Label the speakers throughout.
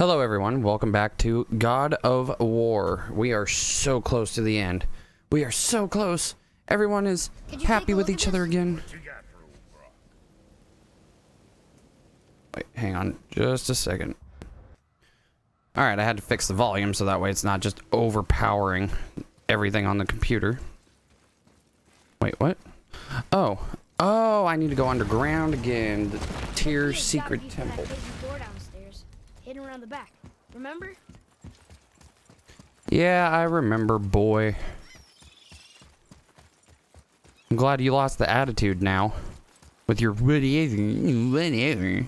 Speaker 1: Hello everyone, welcome back to God of War. We are so close to the end. We are so close. Everyone is happy with each other again. Wait, hang on just a second. Alright, I had to fix the volume so that way it's not just overpowering everything on the computer. Wait, what? Oh. Oh, I need to go underground again. The Tyr
Speaker 2: Hey, it's gotta
Speaker 1: Secret Temple.
Speaker 2: Around the back. Remember?
Speaker 1: Yeah, I remember, boy. I'm glad you lost the attitude now. With your whatever, whatever.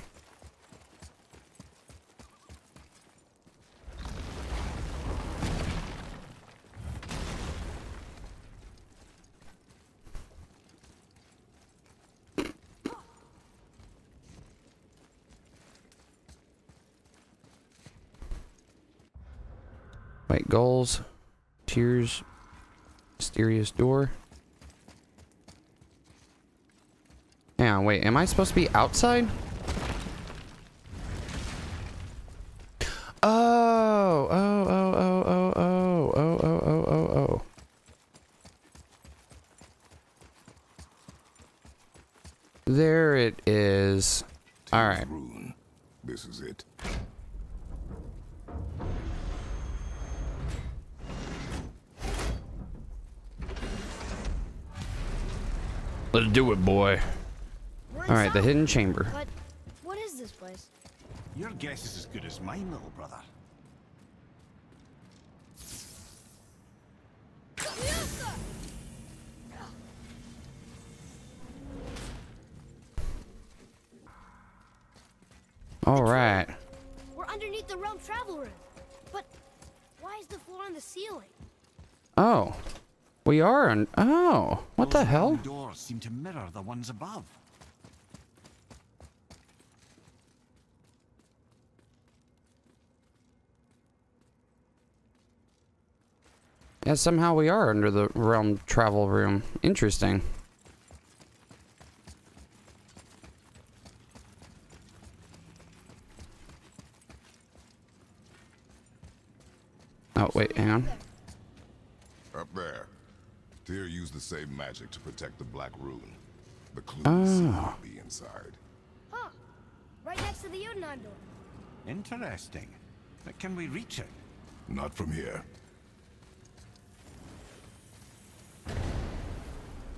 Speaker 1: Wait, goals, tears, mysterious door. Hang on, wait, am I supposed to be outside? Oh, oh, oh, oh, oh, oh, oh, oh, oh, oh, oh. There it is. All right.
Speaker 3: This is it.
Speaker 1: Do it, boy. All right, the hidden chamber.
Speaker 2: But what is this place?
Speaker 4: Your guess is as good as mine, little brother.
Speaker 1: All right.
Speaker 2: We're underneath the realm travel room. But why is the floor on the ceiling?
Speaker 1: Oh. We are on. Oh. What the hell?
Speaker 4: doors seem to mirror the ones above.
Speaker 1: Yeah, somehow we are under the realm travel room. Interesting. Oh, wait, hang on.
Speaker 3: Up there. Tyr used the same magic to protect the Black Rune. The clues
Speaker 1: Oh. Ah.
Speaker 3: seem to be inside.
Speaker 2: Huh. Right next to the Udenon door.
Speaker 4: Interesting. But can we reach it?
Speaker 3: Not from here.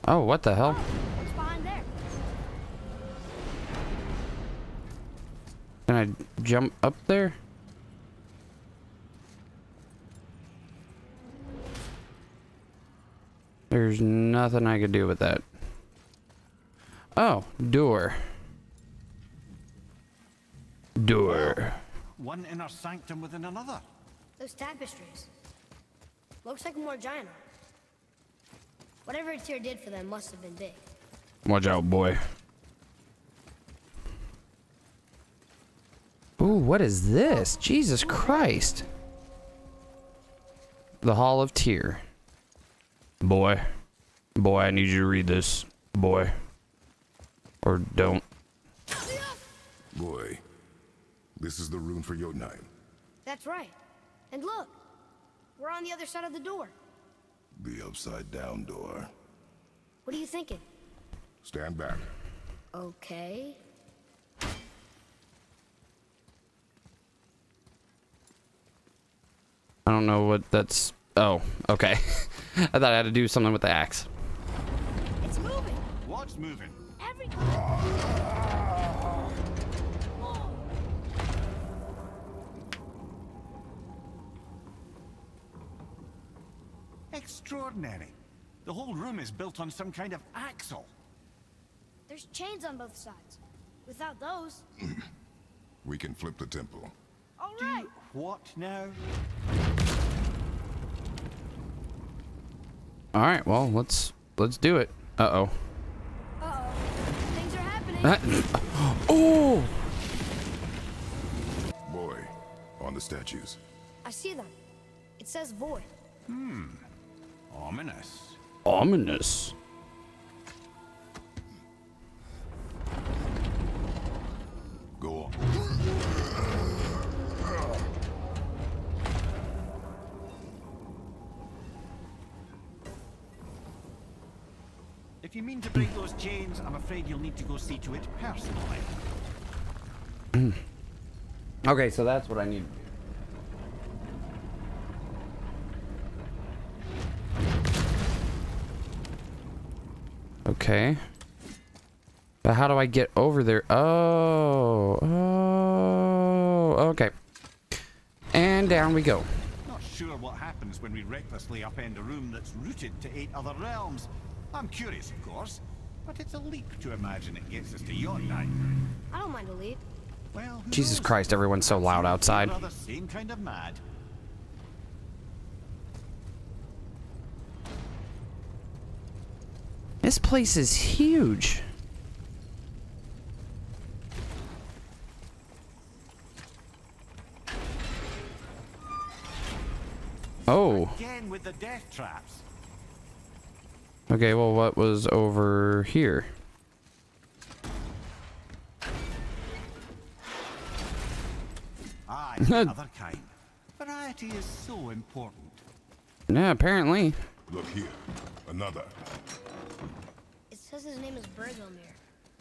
Speaker 1: Oh, what the hell?
Speaker 2: Oh, What's behind there?
Speaker 1: Can I jump up there? There's nothing I could do with that. Oh, door. Door.
Speaker 4: One inner sanctum within another.
Speaker 2: Those tapestries. Looks like more giant art. Whatever Tyr did for them must have been big.
Speaker 1: Watch out, boy. Ooh, what is this? Jesus Christ. The Hall of Tyr. Boy. Boy, I need you to read this. Boy. Or don't.
Speaker 3: Boy, this is the rune for Jotunheim.
Speaker 2: That's right. And look, we're on the other side of the door.
Speaker 3: The upside down door.
Speaker 2: What are you thinking?
Speaker 3: Stand back.
Speaker 2: Okay.
Speaker 1: I don't know what that's. Oh, okay. I thought I had to do something with the axe.
Speaker 2: It's moving.
Speaker 4: What's moving?
Speaker 2: Every.
Speaker 4: Extraordinary. The whole room is built on some kind of axle.
Speaker 2: There's chains on both sides. Without those,
Speaker 3: We can flip the temple.
Speaker 2: all right.
Speaker 4: Do What now?
Speaker 1: All right, well, let's let's do it. Uh-oh.
Speaker 2: Uh-oh. Things are happening.
Speaker 1: Uh, oh!
Speaker 3: Boy, on the statues.
Speaker 2: I see them. It says void.
Speaker 4: Hmm.
Speaker 1: Ominous.
Speaker 3: Ominous.
Speaker 4: If you mean to break those chains, I'm afraid you'll need to go see to it personally.
Speaker 1: Okay, so that's what I need. Okay. But how do I get over there? Oh, oh, okay. And down we go.
Speaker 4: Not sure what happens when we recklessly upend a room that's rooted to eight other realms. I'm curious, of course, but it's a leap to imagine it gets us to your night.
Speaker 2: I don't mind a leap.
Speaker 4: Well,
Speaker 1: Jesus
Speaker 4: knows?
Speaker 1: Christ, everyone's so loud outside.
Speaker 4: Rather same kind of mad.
Speaker 1: This place is huge. Oh.
Speaker 4: Again with the death traps.
Speaker 1: Okay, well, what was over here?
Speaker 4: Aye, another kind. Variety is so important.
Speaker 1: Yeah, apparently.
Speaker 3: Look here. Another.
Speaker 2: It says his name is Bergelmir.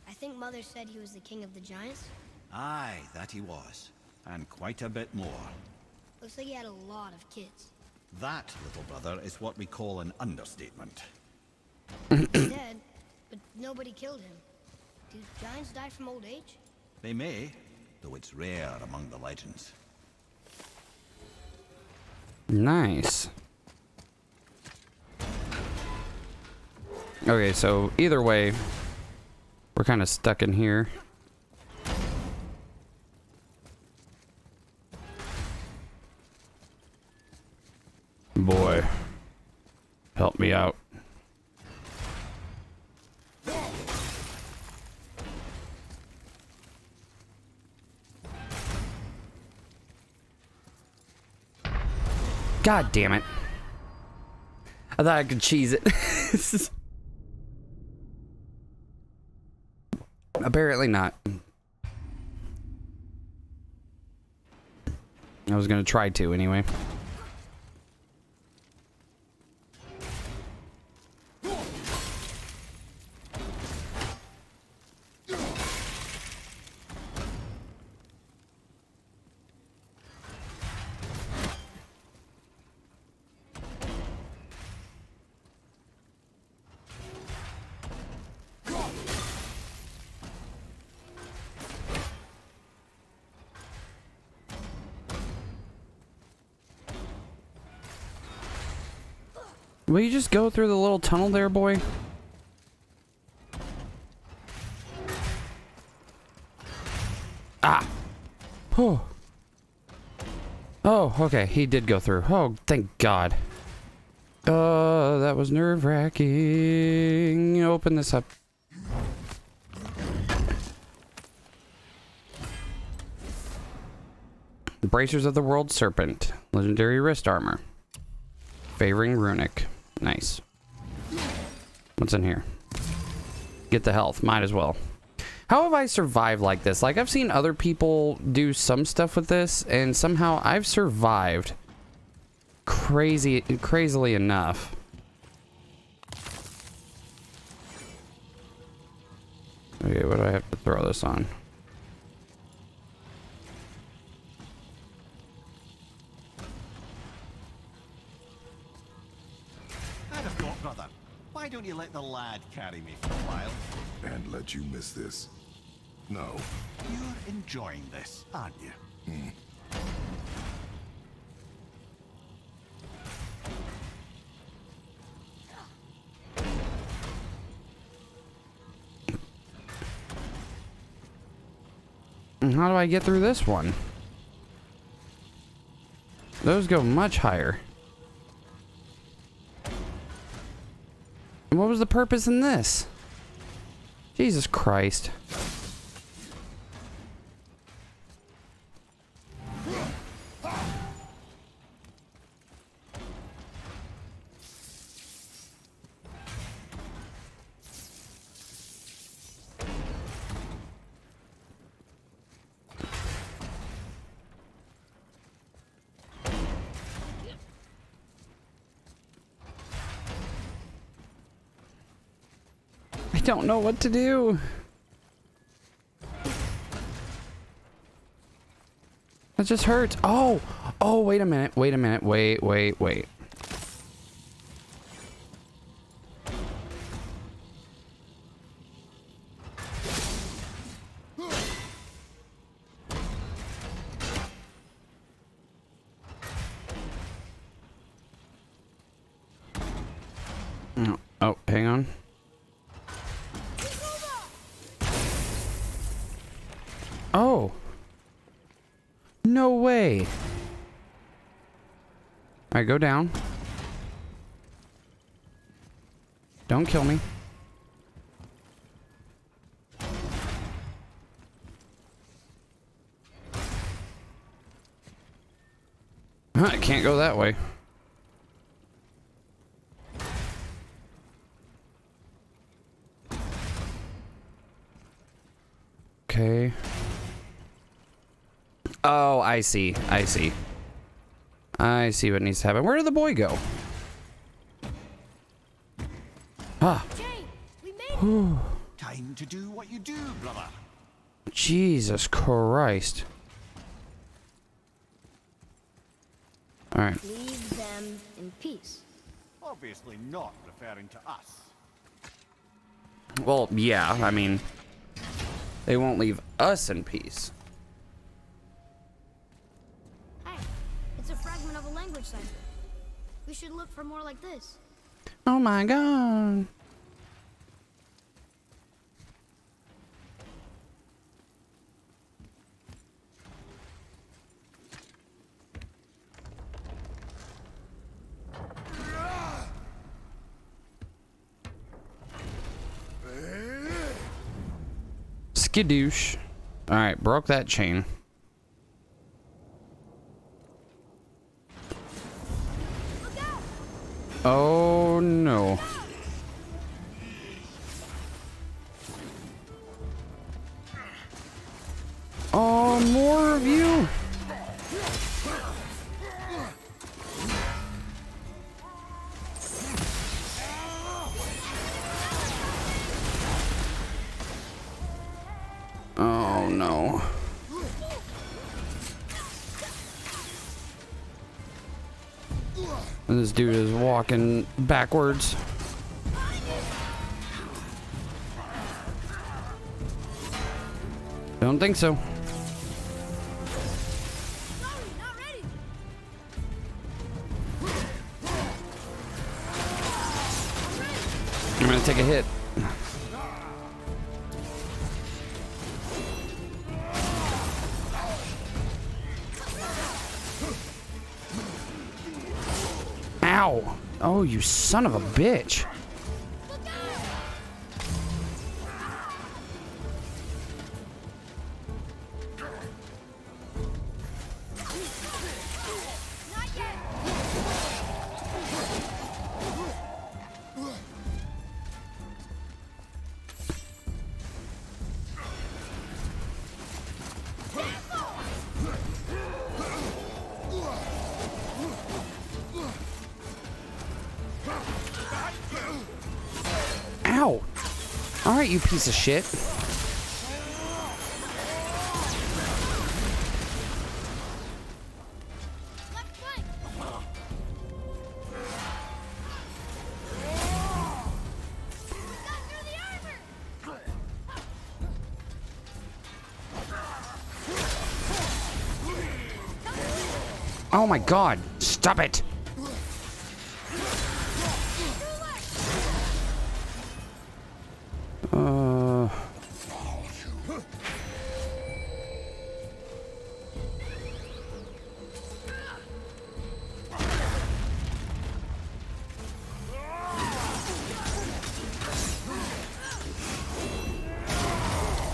Speaker 2: I think Mother said he was the king of the giants.
Speaker 4: Aye, that he was. And quite a bit more.
Speaker 2: Looks like he had a lot of kids.
Speaker 4: That, little brother, is what we call an understatement.
Speaker 2: He's dead, but nobody killed him. Do giants die from old age?
Speaker 4: They may, though it's rare among the legends.
Speaker 1: Nice. Okay, so either way, we're kind of stuck in here. Boy, help me out. God damn it. I thought I could cheese it. Apparently not. I was gonna try to anyway. Just go through the little tunnel there, boy? Ah! Oh. Oh, okay. He did go through. Oh, thank God. Uh, that was nerve-wracking. Open this up. The Bracers of the World Serpent. Legendary wrist armor. Favoring runic. Nice. What's in here? Get the health. Might as well. How have I survived like this? Like, I've seen other people do some stuff with this, and somehow I've survived crazy, crazily enough. Okay, what do I have to throw this on?
Speaker 4: Don't you let the lad carry me for a while?
Speaker 3: And let you miss this. No.
Speaker 4: You're enjoying this, aren't you?
Speaker 1: And how do I get through this one? Those go much higher. What was the purpose in this? Jesus Christ. Don't know what to do. That just hurts. Oh, oh, wait a minute. Wait a minute. Wait, wait, wait. Oh, Oh, hang on. No way. Alright, go down. Don't kill me. I can't go that way. Okay. Oh, I see. I see. I see what needs to happen. Where did the boy go? Ah,
Speaker 2: Jay, we made it.
Speaker 4: Time to do what you do, brother.
Speaker 1: Jesus Christ. Alright.
Speaker 2: Leave them in peace.
Speaker 4: Obviously not referring to us.
Speaker 1: Well, yeah, I mean, they won't leave us in peace.
Speaker 2: Language cipher. We should look for more like this.
Speaker 1: Oh my god. Skidoosh. Alright, broke that chain. Oh no. Oh, more of you? Oh no. And this dude is walking backwards. Don't think so. I'm gonna take a hit. Ow! Oh, you son of a bitch. Ow! Alright, you piece of shit. Oh my god! Stop it!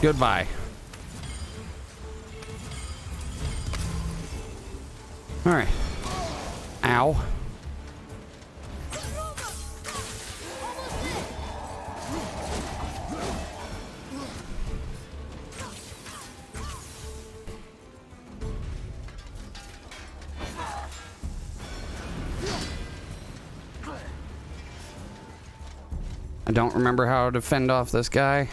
Speaker 1: Goodbye. All right. Ow. I don't remember how to fend off this guy.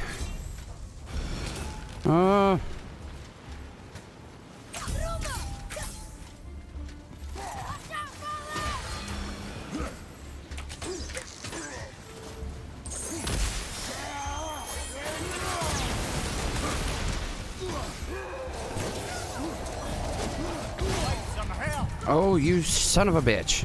Speaker 1: Son of a bitch.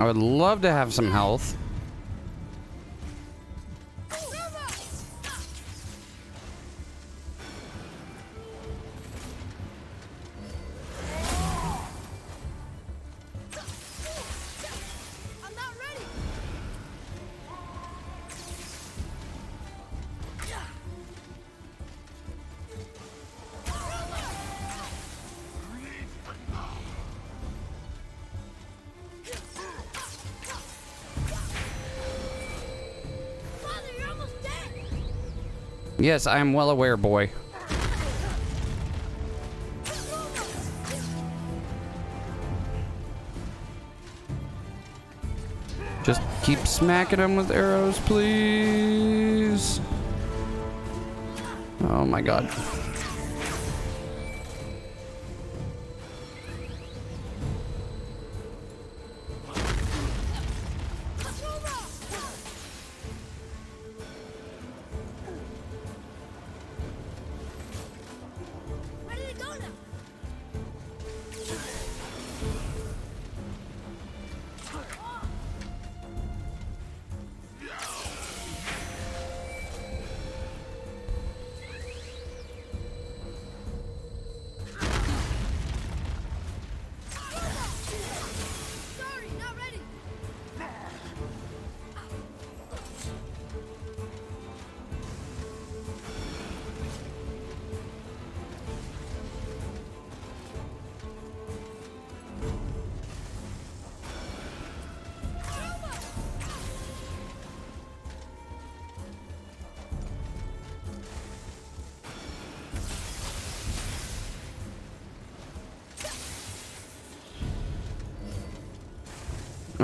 Speaker 1: I would love to have some health. Yes, I am well aware, boy. Just keep smacking him with arrows, please. Oh my god.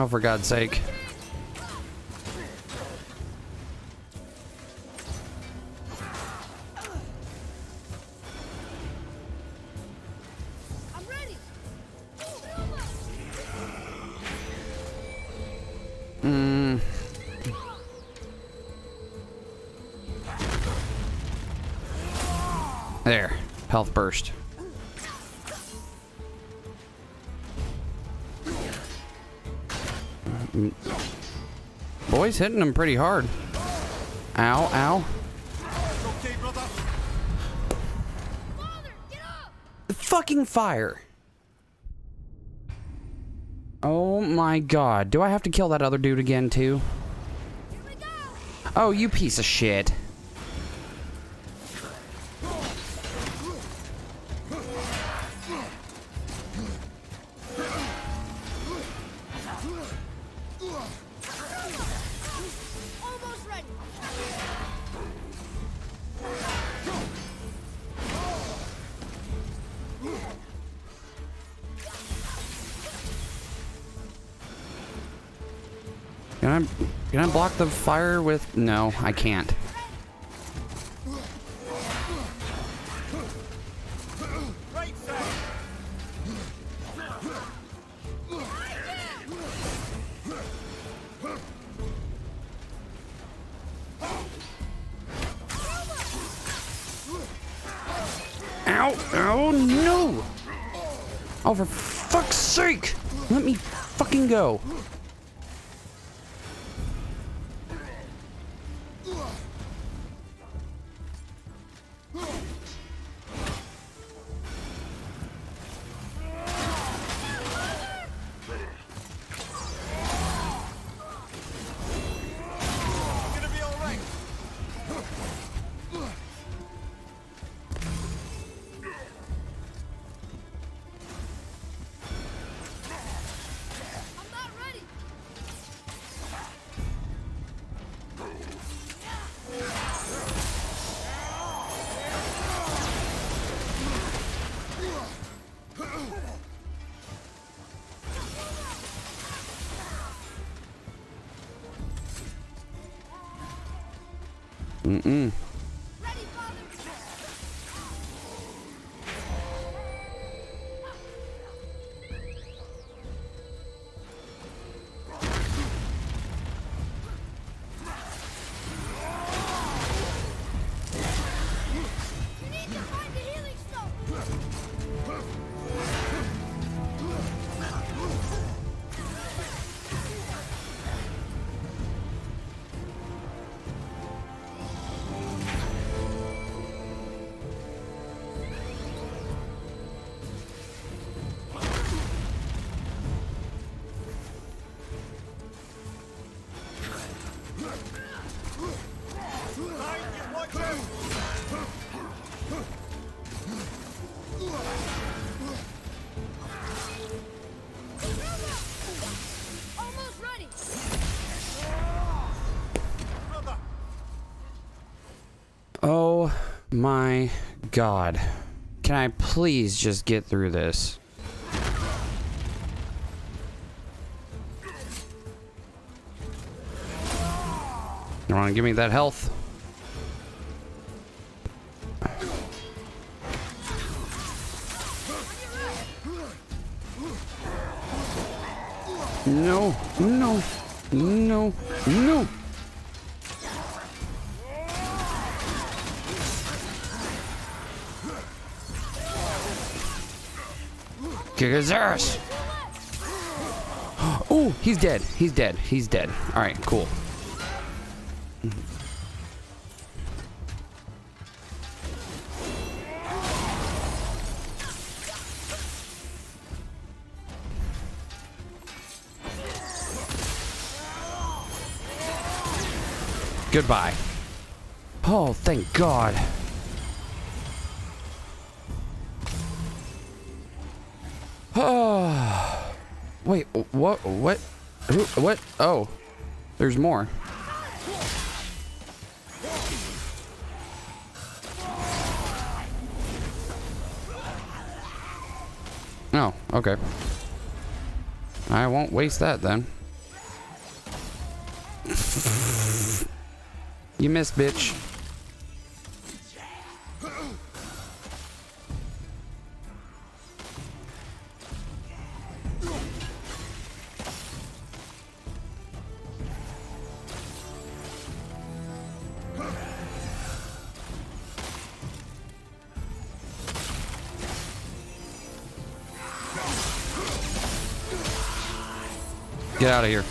Speaker 1: Oh, for God's sake. Mm. There. Health burst. Boy's hitting him pretty hard. Ow, ow.
Speaker 4: Okay, brother.
Speaker 2: Father, get up.
Speaker 1: The fucking fire. Oh my god. Do I have to kill that other dude again, too?
Speaker 2: Here we go.
Speaker 1: Oh, you piece of shit. The fire with No, I can't. Mm-mm. Oh my god. Can I please just get through this? You wanna give me that health? Oh, he's dead. He's dead. He's dead. All right, cool. Goodbye. Oh, thank God. What? What? Who? What? Oh, there's more. Oh, okay. I won't waste that then. you missed, bitch. Out of here.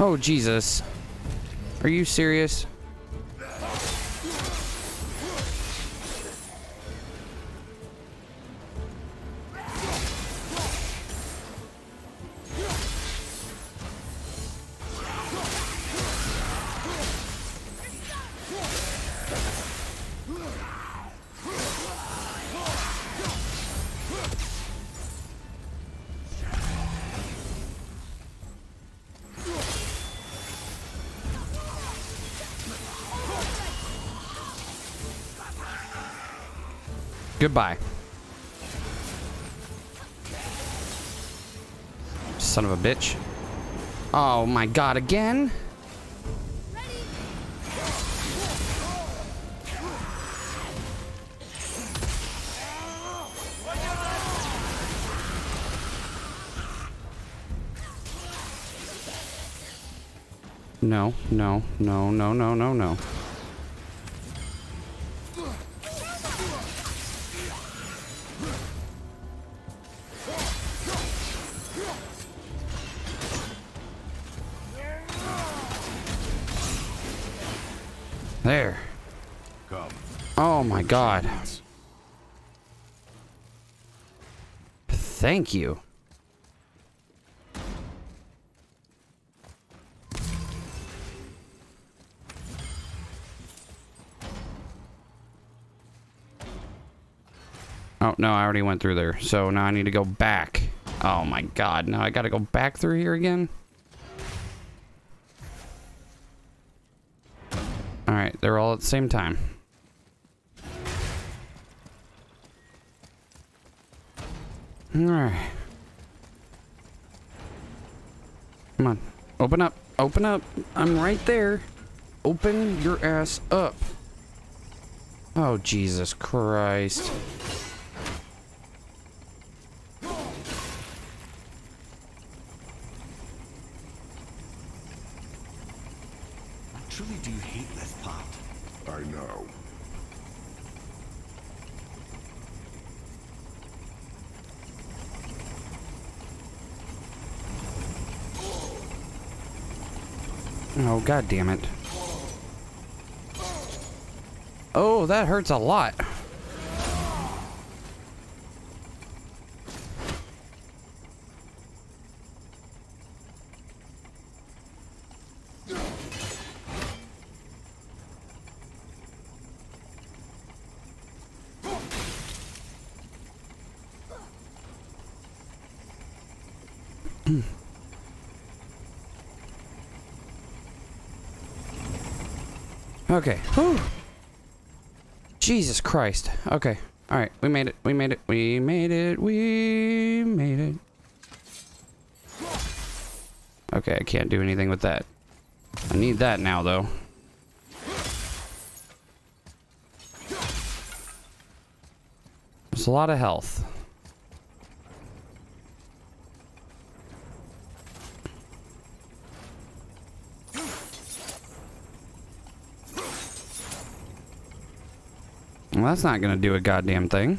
Speaker 1: Oh, Jesus. Are you serious? Goodbye. Son of a bitch. Oh my god, again? No, no, no, no, no, no, no. God. Thank you. Oh, no, I already went through there. So now I need to go back. Oh my god, now I gotta go back through here again? Alright, they're all at the same time. Alright. Come on. Open up. Open up. I'm right there. Open your ass up. Oh, Jesus Christ.
Speaker 4: I truly do hate this part.
Speaker 3: I know.
Speaker 1: Oh, god damn it. Oh, that hurts a lot. Okay. Whew. Jesus Christ. Okay. All right. We made it. We made it. We made it. We made it. Okay, I can't do anything with that. I need that now, though. There's a lot of health. Well, that's not gonna do a goddamn thing.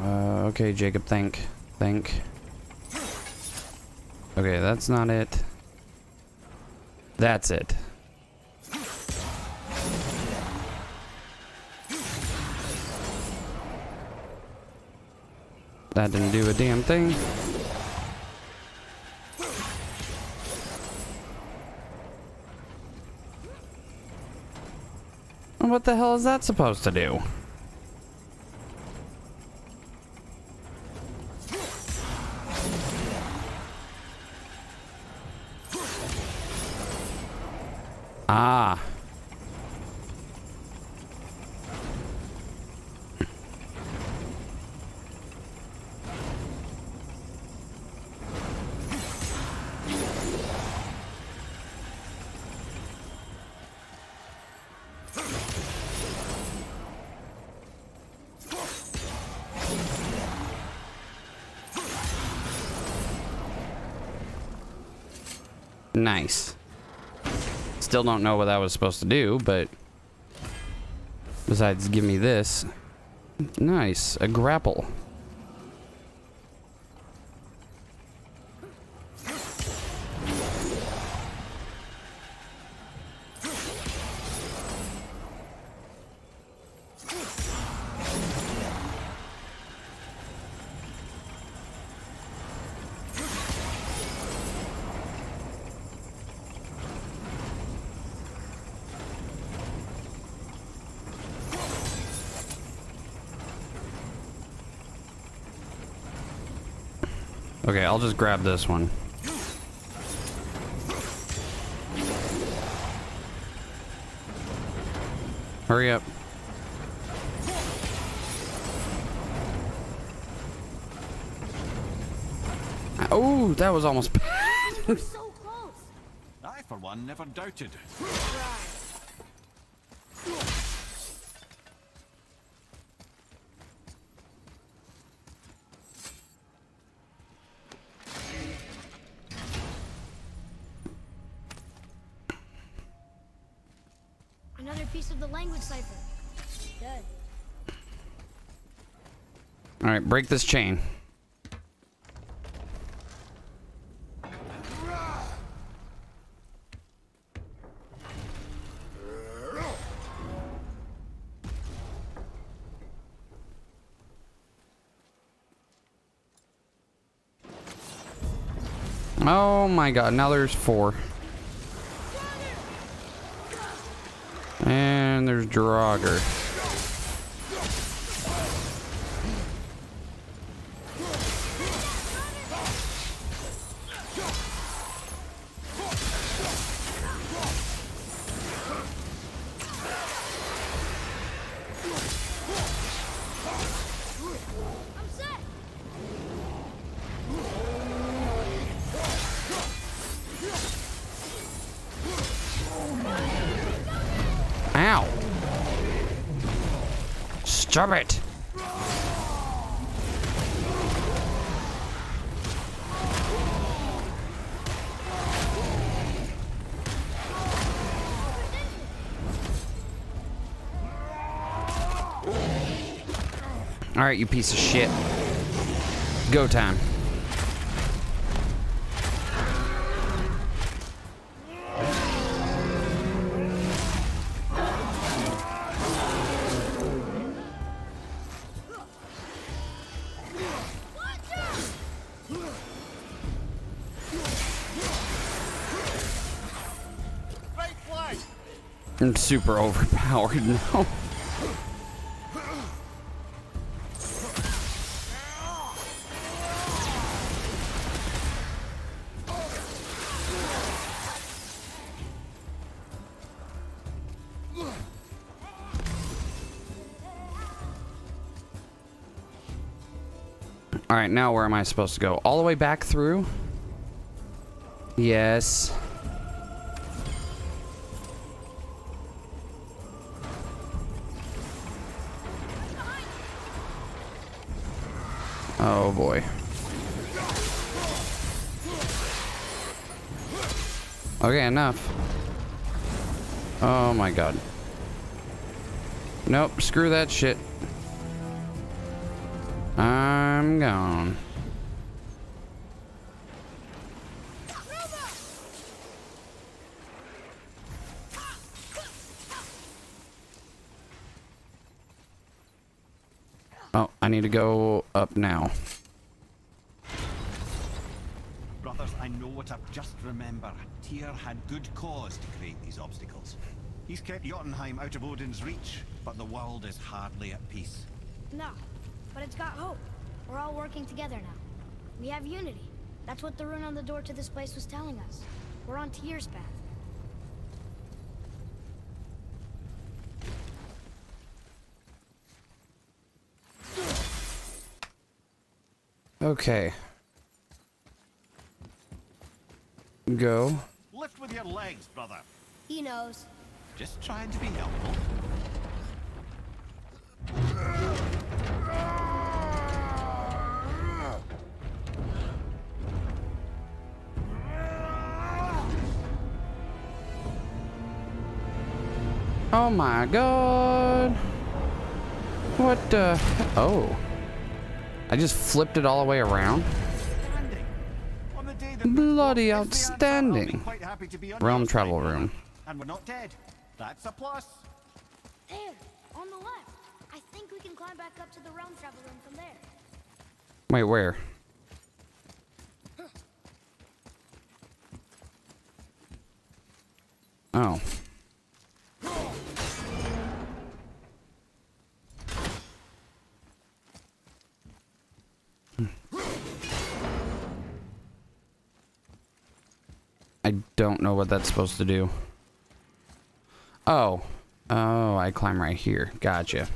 Speaker 1: Uh, okay, Jacob, think. Think. Okay, that's not it. That's it. That didn't do a damn thing. What the hell is that supposed to do? Ah. Nice. Still don't know what that was supposed to do, but besides give me this. Nice, a grapple. Just grab this one. Hurry up. Oh, that was almost bad.
Speaker 2: So close.
Speaker 4: I, for one, never doubted.
Speaker 2: Right. Another piece of the language cipher. Good.
Speaker 1: All right, break this chain. Oh my god, now there's four. And there's Draugr. Alright, you piece of shit. Go time. I'm super overpowered now. All right, now where am I supposed to go? All the way back through? Yes. Oh boy. Okay, enough. Oh my god. Nope, screw that shit. I'm. Oh, I need to go up now.
Speaker 4: Brothers, I know what I've just remembered. Tyr had good cause to create these obstacles. He's kept Jotunheim out of Odin's reach, but the world is hardly at peace.
Speaker 2: No, but it's got hope. We're all working together now. We have unity. That's what the rune on the door to this place was telling us. We're on Tyr's path.
Speaker 1: Okay. Go.
Speaker 4: Lift with your legs, brother.
Speaker 2: He knows.
Speaker 4: Just trying to be helpful.
Speaker 1: Oh my god. What the? Oh. I just flipped it all the way around.
Speaker 4: Outstanding. On the day that
Speaker 1: Bloody
Speaker 4: Wolf is the answer, I'll be
Speaker 1: outstanding.
Speaker 4: quite happy to be on
Speaker 1: Realm travel room.
Speaker 4: And we're not dead. That's a plus.
Speaker 2: There, on the left. I think we can climb back up to the realm travel room from there.
Speaker 1: Wait, where? Oh. I don't know what that's supposed to do. Oh. Oh, I climb right here. Gotcha.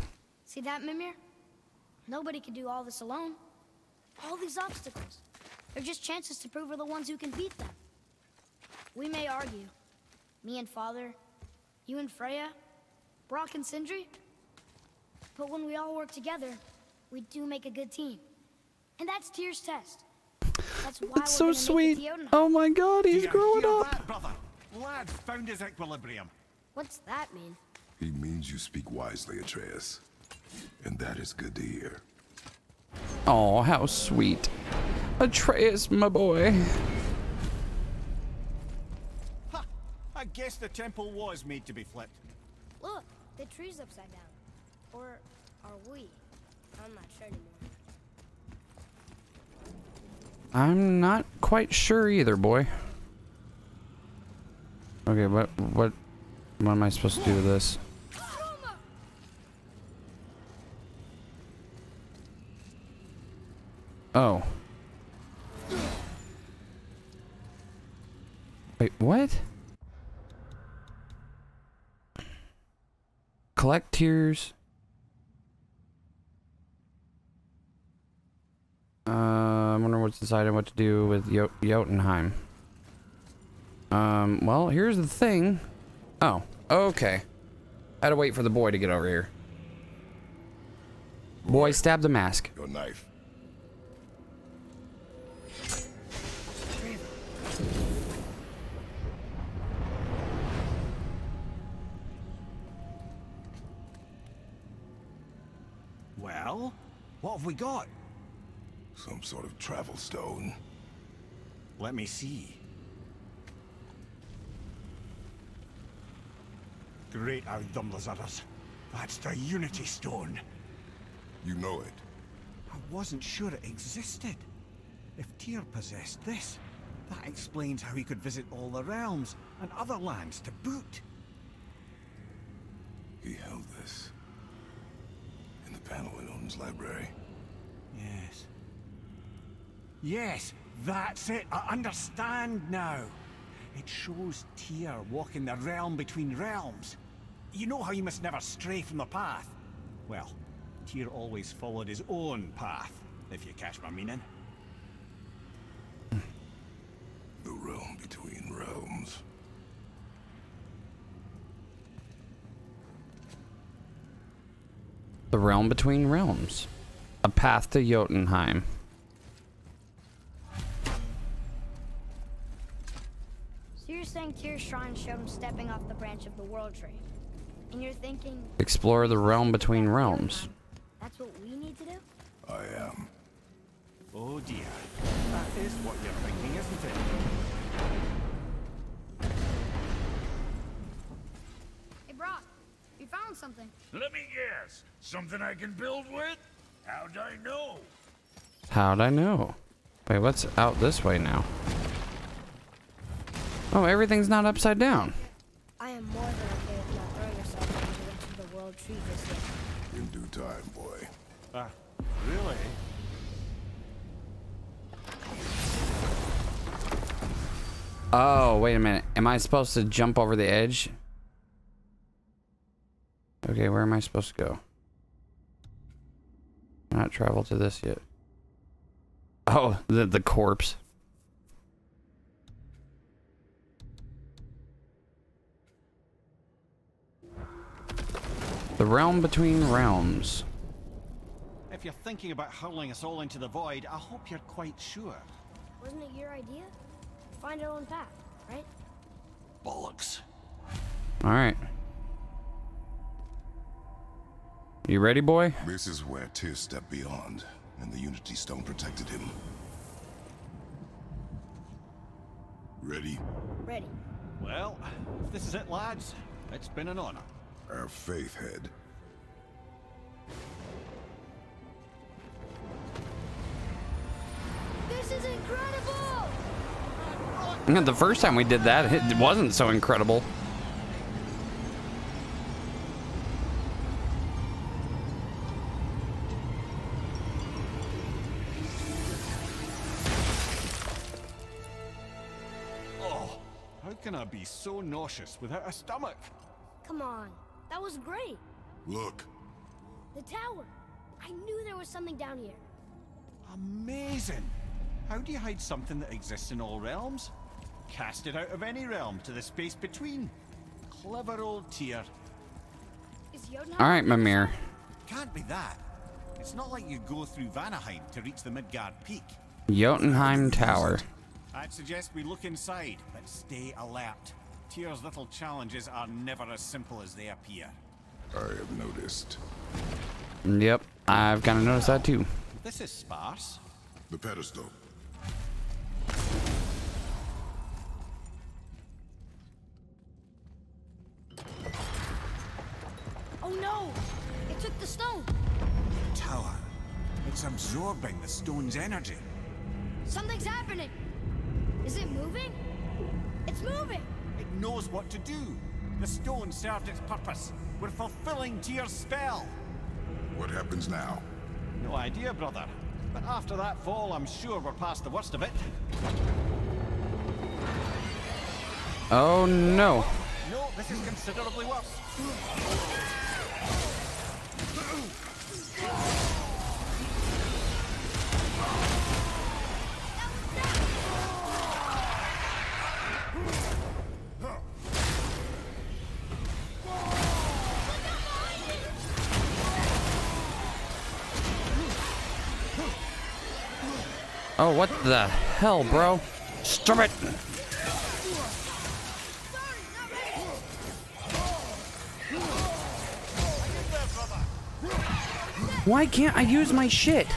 Speaker 2: See that, Mimir? Nobody can do all this alone. All these obstacles. They're just chances to prove we're the ones who can beat them. We may argue. Me and Father, you and Freya, Brock and Sindri. But when we all work together, we do make a good team. And that's Tyr's test. That's why
Speaker 1: That's
Speaker 2: we're
Speaker 1: so
Speaker 2: gonna make it
Speaker 1: sweet. Oh my god, he's
Speaker 4: you
Speaker 1: growing up.
Speaker 4: That, brother? Lad's found his equilibrium.
Speaker 2: What's that mean?
Speaker 3: He means you speak wisely, Atreus. And that is good to hear.
Speaker 1: Oh, how sweet. Atreus, my boy.
Speaker 4: Ha! I guess the temple was made to be flipped.
Speaker 2: Look, the tree's upside down. Or are we? I'm not sure anymore.
Speaker 1: I'm not quite sure either, boy. Okay, what what what am I supposed to do with this? Oh. Wait, what? Collect tears. Uh, I wonder what's decided what to do with Jot Jotunheim. Um, well, here's the thing. Oh, okay. I had to wait for the boy to get over here. Boy, stab the mask.
Speaker 3: Your knife.
Speaker 4: Well, what have we got?
Speaker 3: Some sort of travel stone.
Speaker 4: Let me see. Great are Ardumlazaras. That's the Unity Stone.
Speaker 3: You know it.
Speaker 4: I wasn't sure it existed. If Tyr possessed this, that explains how he could visit all the realms and other lands to boot.
Speaker 3: He held this. In the panel in Odin's library.
Speaker 4: Yes. Yes, that's it. I understand now. It shows Tyr walking the realm between realms. You know how you must never stray from the path? Well, Tyr always followed his own path, if you catch my meaning.
Speaker 3: The realm between realms.
Speaker 1: The realm between realms. A path to Jotunheim.
Speaker 2: So you're saying Tyr's shrine showed him stepping off the branch of the World Tree. And you're thinking...
Speaker 1: Explore the realm between realms.
Speaker 2: That's what we need to do?
Speaker 3: I am.
Speaker 4: Oh dear. That is what you're thinking, isn't it?
Speaker 2: Hey, Brock, we found something.
Speaker 5: Let me guess. Something I can build with? How'd I know?
Speaker 1: How'd I know? Wait, what's out this way now? Oh, everything's not upside down.
Speaker 2: I am more than okay with not throwing yourself into the World Tree just yet.
Speaker 3: In due time, boy.
Speaker 4: Ah, really?
Speaker 1: Oh, wait a minute. Am I supposed to jump over the edge? Okay, where am I supposed to go? Not travel to this yet. Oh, the the corpse. The realm between realms.
Speaker 4: If you're thinking about hurling us all into the void, I hope you're quite sure.
Speaker 2: Wasn't it your idea? Find our own path, right?
Speaker 4: Bollocks.
Speaker 1: All right. You ready, boy?
Speaker 3: This is where Tyr stepped beyond, and the Unity Stone protected him. Ready?
Speaker 2: Ready.
Speaker 4: Well, if this is it, lads, it's been an honor.
Speaker 3: Our faith head.
Speaker 2: This is incredible!
Speaker 1: The first time we did that, it wasn't so incredible.
Speaker 4: Oh, how can I be so nauseous without a stomach?
Speaker 2: Come on. That was great.
Speaker 3: Look,
Speaker 2: The tower. I knew there was something down here.
Speaker 4: Amazing! How do you hide something that exists in all realms? Cast it out of any realm to the space between. Clever old Tyr.
Speaker 2: Is Jotunheim?
Speaker 1: All right, Mimir.
Speaker 4: Can't be that. It's not like you go through Vanaheim to reach the Midgard Peak.
Speaker 1: Jotunheim Tower.
Speaker 4: I'd suggest we look inside, but stay alert. Tyr's little challenges are never as simple as they appear.
Speaker 3: I have noticed.
Speaker 1: Yep, I've kind of noticed that too.
Speaker 4: This is sparse.
Speaker 3: The pedestal.
Speaker 2: Oh no! It took the stone!
Speaker 4: Tower. It's absorbing the stone's energy.
Speaker 2: Something's happening! Is it moving? It's moving!
Speaker 4: It knows what to do. The stone served its purpose. We're fulfilling Tyr's spell.
Speaker 3: What happens now?
Speaker 4: No idea, brother. But after that fall, I'm sure we're past the worst of it.
Speaker 1: Oh no.
Speaker 4: No, this is considerably worse.
Speaker 1: Oh, what the hell, bro? Stop it! Why can't I use my shit?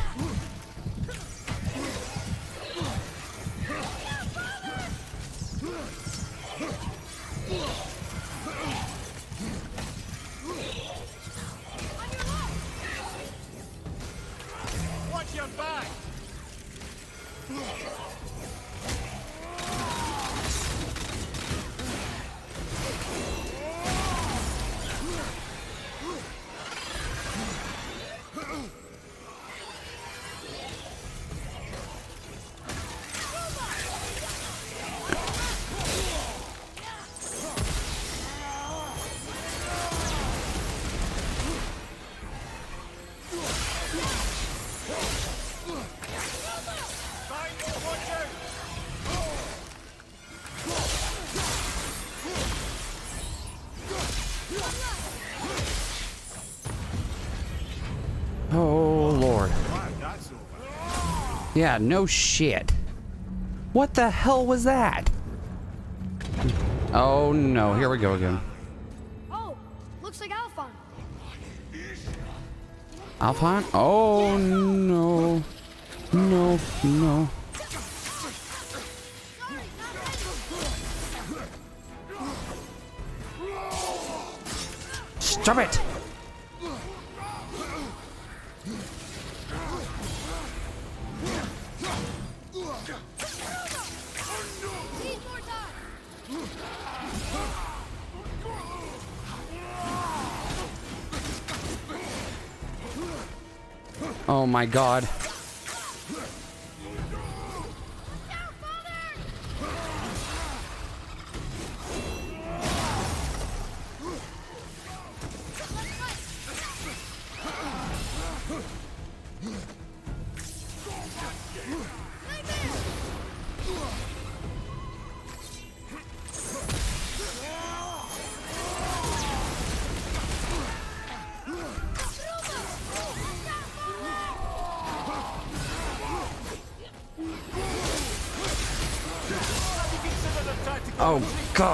Speaker 1: Oh, yeah, no shit. What the hell was that? Oh no, here we go again.
Speaker 2: Alphon?
Speaker 1: Oh no. No, no. Stop it! My god.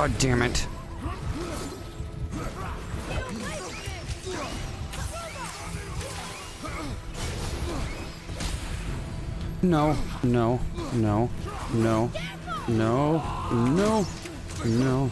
Speaker 1: God damn it. No, no, no, no, no, no, no.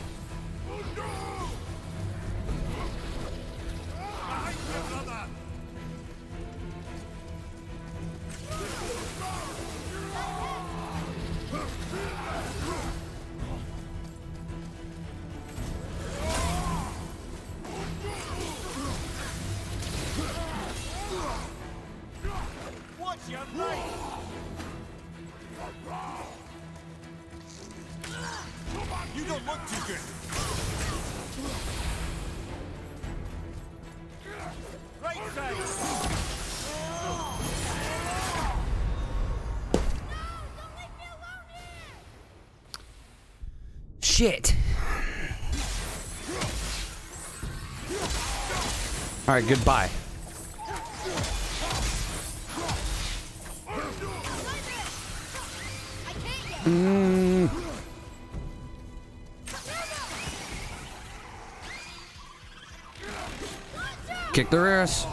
Speaker 1: Alright, goodbye.
Speaker 2: I.
Speaker 1: Kick their ass.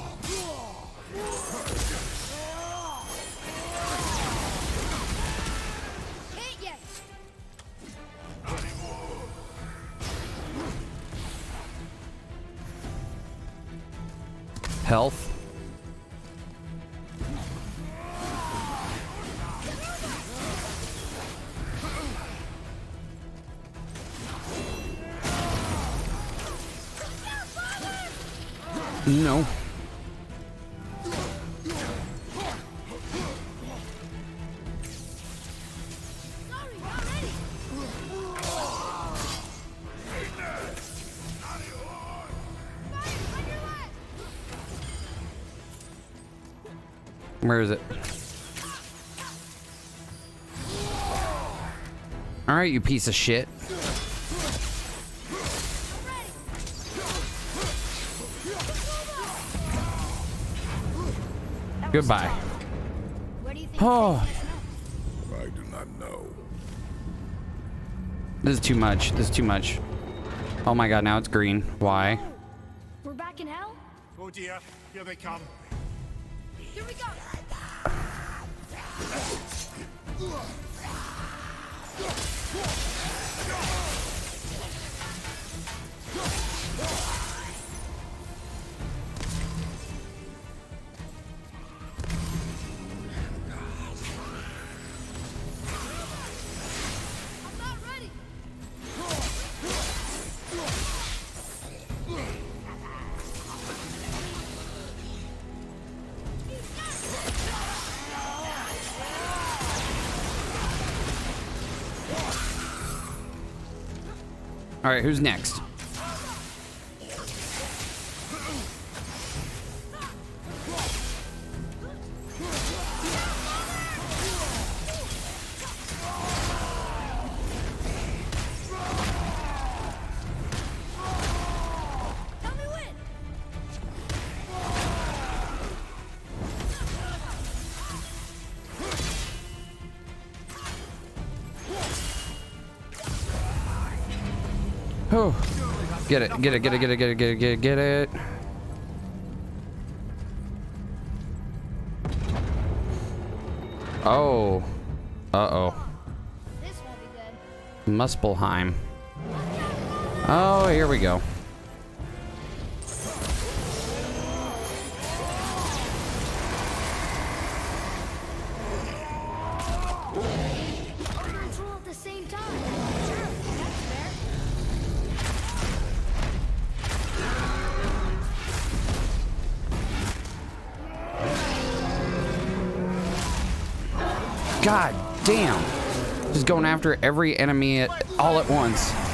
Speaker 1: No. Where is it? Alright, you piece of shit. Goodbye.
Speaker 2: tough. Where do you think
Speaker 1: Oh.
Speaker 2: it's taking us now?
Speaker 3: I do not know.
Speaker 1: This is too much. This is too much. Oh my god, now it's green. Why?
Speaker 2: We're back in hell?
Speaker 4: Oh dear, here they come.
Speaker 1: All right, who's next? Get it, get it, get it, get it, get it, get it, get it, get it. Oh, uh oh,
Speaker 2: This won't be good.
Speaker 1: Muspelheim. Oh, here we go. After every enemy at, all at once.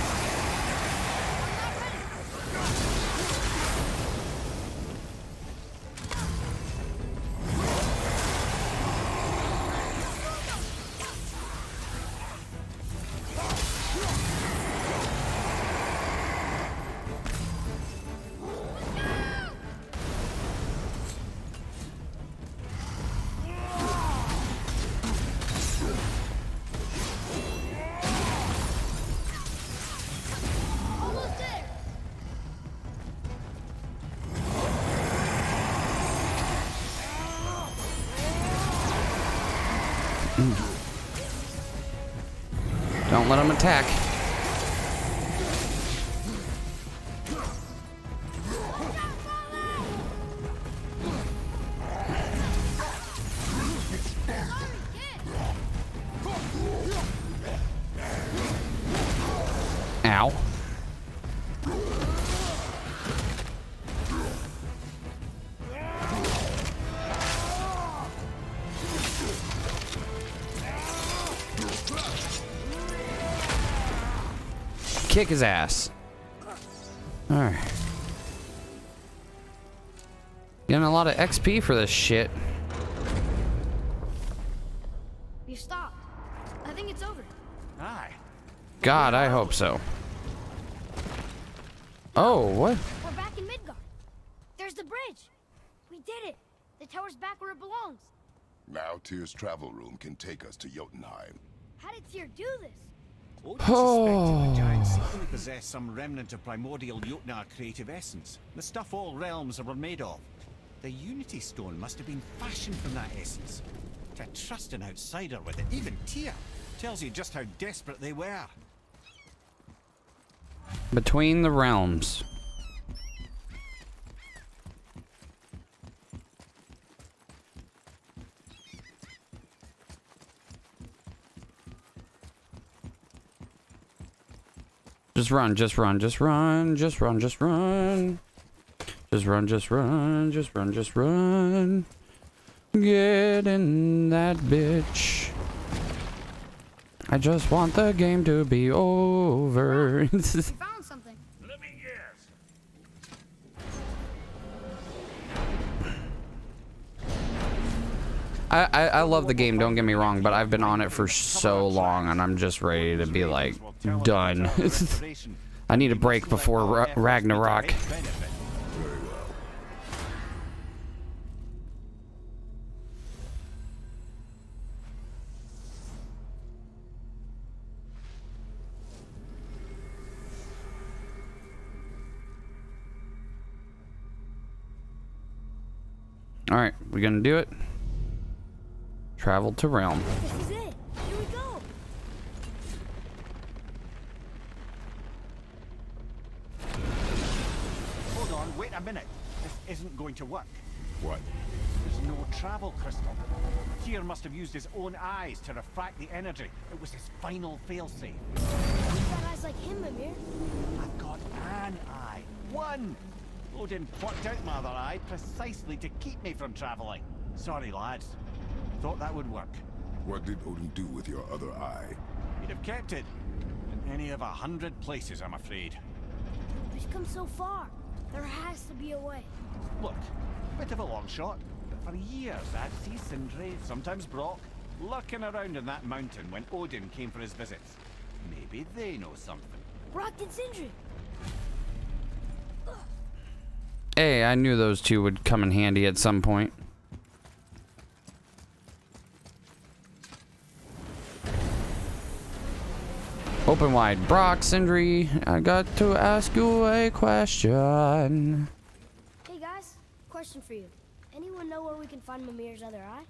Speaker 1: Attack. Kick his ass. Alright. Getting a lot of XP for this shit.
Speaker 2: We've stopped. I think it's over.
Speaker 4: Aye.
Speaker 1: God, I hope so. Oh, what?
Speaker 2: We're back in Midgard. There's the bridge. We did it. The tower's back where it belongs.
Speaker 3: Now Tyr's travel room can take us to Jotunheim.
Speaker 2: How did Tyr do this?
Speaker 4: Suspected the giants secretly possess some remnant of primordial Jotnar creative essence. The stuff all realms were made of. The Unity Stone must have been fashioned from that essence. To trust an outsider with it, even Tyr, tells you just how desperate they were.
Speaker 1: Between the realms. Just run, just run, just run, just run, just run. Just run, just run, just run, just run. Get in that bitch. I just want the game to be over.
Speaker 2: We found something.
Speaker 5: Let me guess.
Speaker 1: I, I, I love the game, don't get me wrong, but I've been on it for so long and I'm just ready to be like, done. I need a break before Ragnarok. All right, we're gonna do it. Travel to realm.
Speaker 4: A minute. This isn't going to work.
Speaker 3: What?
Speaker 4: There's no travel crystal. Tyr must have used his own eyes to refract the energy. It was his final failsafe.
Speaker 2: We've got eyes like him, Mimir.
Speaker 4: I've got an eye. One! Odin plucked out my other eye precisely to keep me from traveling. Sorry, lads. Thought that would work.
Speaker 3: What did Odin do with your other eye?
Speaker 4: He'd have kept it. In any of a hundred places, I'm afraid.
Speaker 2: We've come so far. There has to be a way.
Speaker 4: Look, bit of a long shot, but for years I'd see Sindri, sometimes Brock, lurking around in that mountain when Odin came for his visits. Maybe they know something.
Speaker 2: Brock and Sindri.
Speaker 1: Hey, I knew those two would come in handy at some point. Open wide. Brock, Sindri, I got to ask you a question.
Speaker 2: Hey guys, question for you. Anyone know where we can find Mimir's other eye?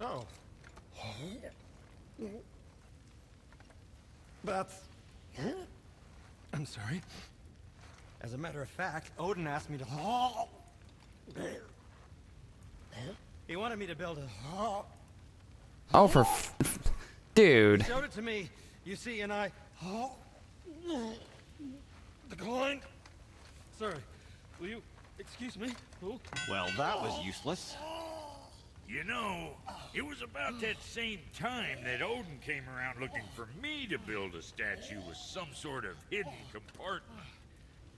Speaker 6: Oh. That's... I'm sorry. As a matter of fact, Odin asked me to... He wanted me to build a...
Speaker 1: Oh, for f dude.
Speaker 6: Showed it to me, you see, and I... Oh, Declined. Sorry. Will you excuse me? Oh.
Speaker 4: Well, that was useless.
Speaker 5: You know, it was about that same time that Odin came around looking for me to build a statue with some sort of hidden compartment.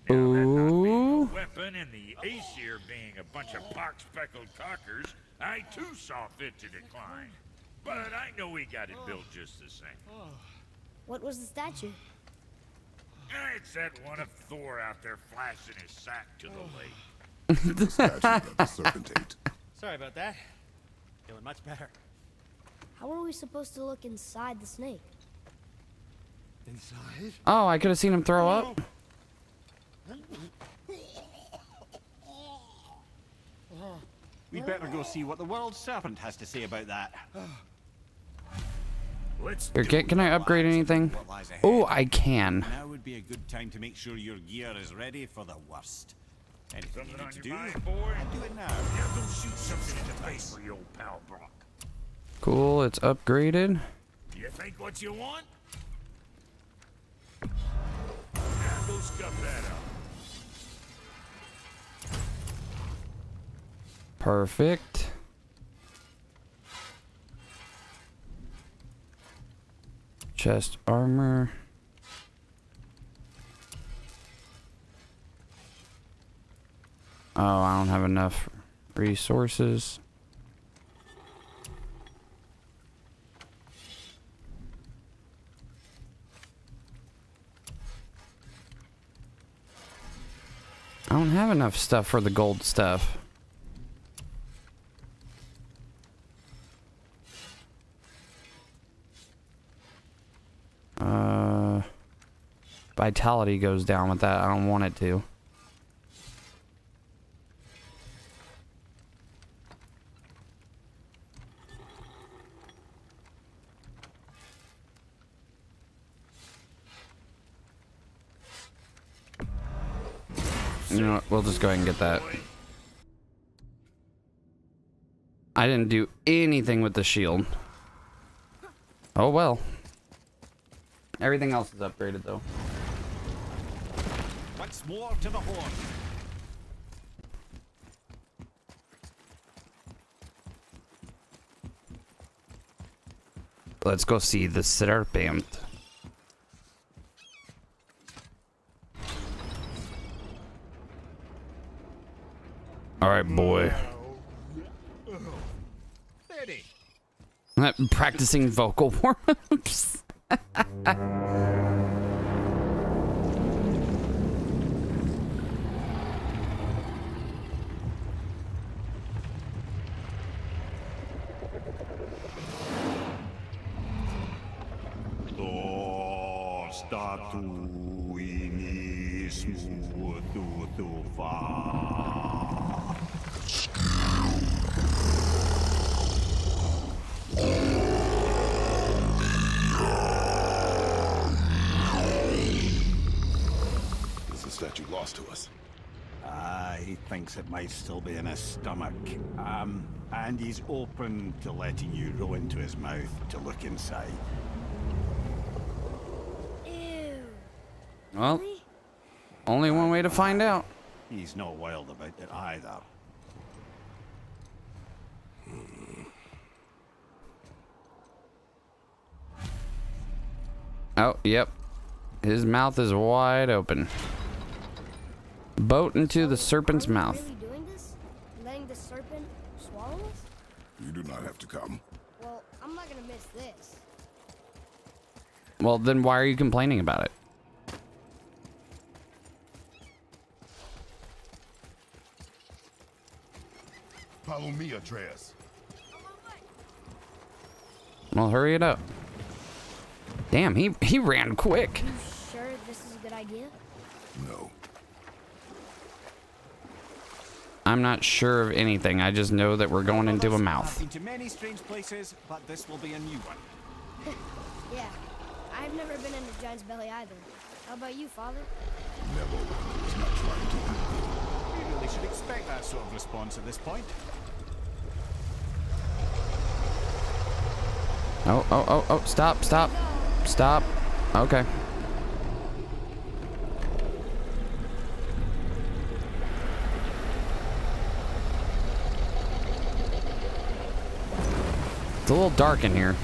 Speaker 5: Now, that not being a weapon and the Aesir being a bunch of pock-speckled cockers, I too saw fit to decline. But I know we got it built just the same. Oh.
Speaker 2: What was the statue?
Speaker 5: It's that one of Thor out there flashing his sack to the oh. lake.
Speaker 3: The statue of the serpent ate.
Speaker 6: Sorry about that. Feeling much better.
Speaker 2: How are we supposed to look inside the snake?
Speaker 6: Inside?
Speaker 1: Oh, I could have seen him throw up. Oh.
Speaker 4: We'd better go see what the world serpent has to say about that.
Speaker 5: Let's
Speaker 1: Here,
Speaker 5: do
Speaker 1: can, I upgrade anything?
Speaker 4: What lies ahead.
Speaker 1: Oh, I can.
Speaker 4: Now would be a good time to make sure your gear is ready for the worst. Anything you need to do,
Speaker 5: mind, boy?
Speaker 4: do it now.
Speaker 5: Now go shoot something in the face for your old pal Brock.
Speaker 1: Cool, it's upgraded.
Speaker 5: You think what you want? Now go scuff that up.
Speaker 1: Perfect. Chest armor. Oh, I don't have enough resources. I don't have enough stuff for the gold stuff. Uh, vitality goes down with that. I don't want it to. You know what? We'll just go ahead and get that. I didn't do anything with the shield. Oh well. Everything else is upgraded though.
Speaker 4: Once more to the horn.
Speaker 1: Let's go see the serpent. All right, boy. Practicing vocal warm-ups.
Speaker 4: Tá. Ah. Statuinismo do Tufá.
Speaker 3: Lost to us.
Speaker 4: Ah, he thinks it might still be in his stomach. Um, and he's open to letting you roll into his mouth to look inside.
Speaker 2: Ew.
Speaker 1: Well,
Speaker 2: Really?
Speaker 1: only one way to find out.
Speaker 4: He's not wild about it either.
Speaker 1: Oh, yep. His mouth is wide open. Boat into the serpent's mouth.
Speaker 2: really doing this? Letting the serpent swallow us?
Speaker 3: You do not have to come.
Speaker 2: Well, I'm not gonna miss this.
Speaker 1: Well, then why are you complaining about it?
Speaker 3: Follow me, Atreus.
Speaker 1: Well, hurry it up. Damn, he he ran quick.
Speaker 2: You sure this is a good idea?
Speaker 3: No.
Speaker 1: I'm not sure of anything. I just know that we're going into a mouth.
Speaker 4: I've to many strange places, but this will be a new one.
Speaker 2: Yeah. I've never been in a giant's belly either. How about you, father?
Speaker 3: Never was not trying to.
Speaker 4: You really should expect that sort of response at this point.
Speaker 1: Oh, oh, oh, oh, stop, stop, stop. Okay. It's a little dark in here.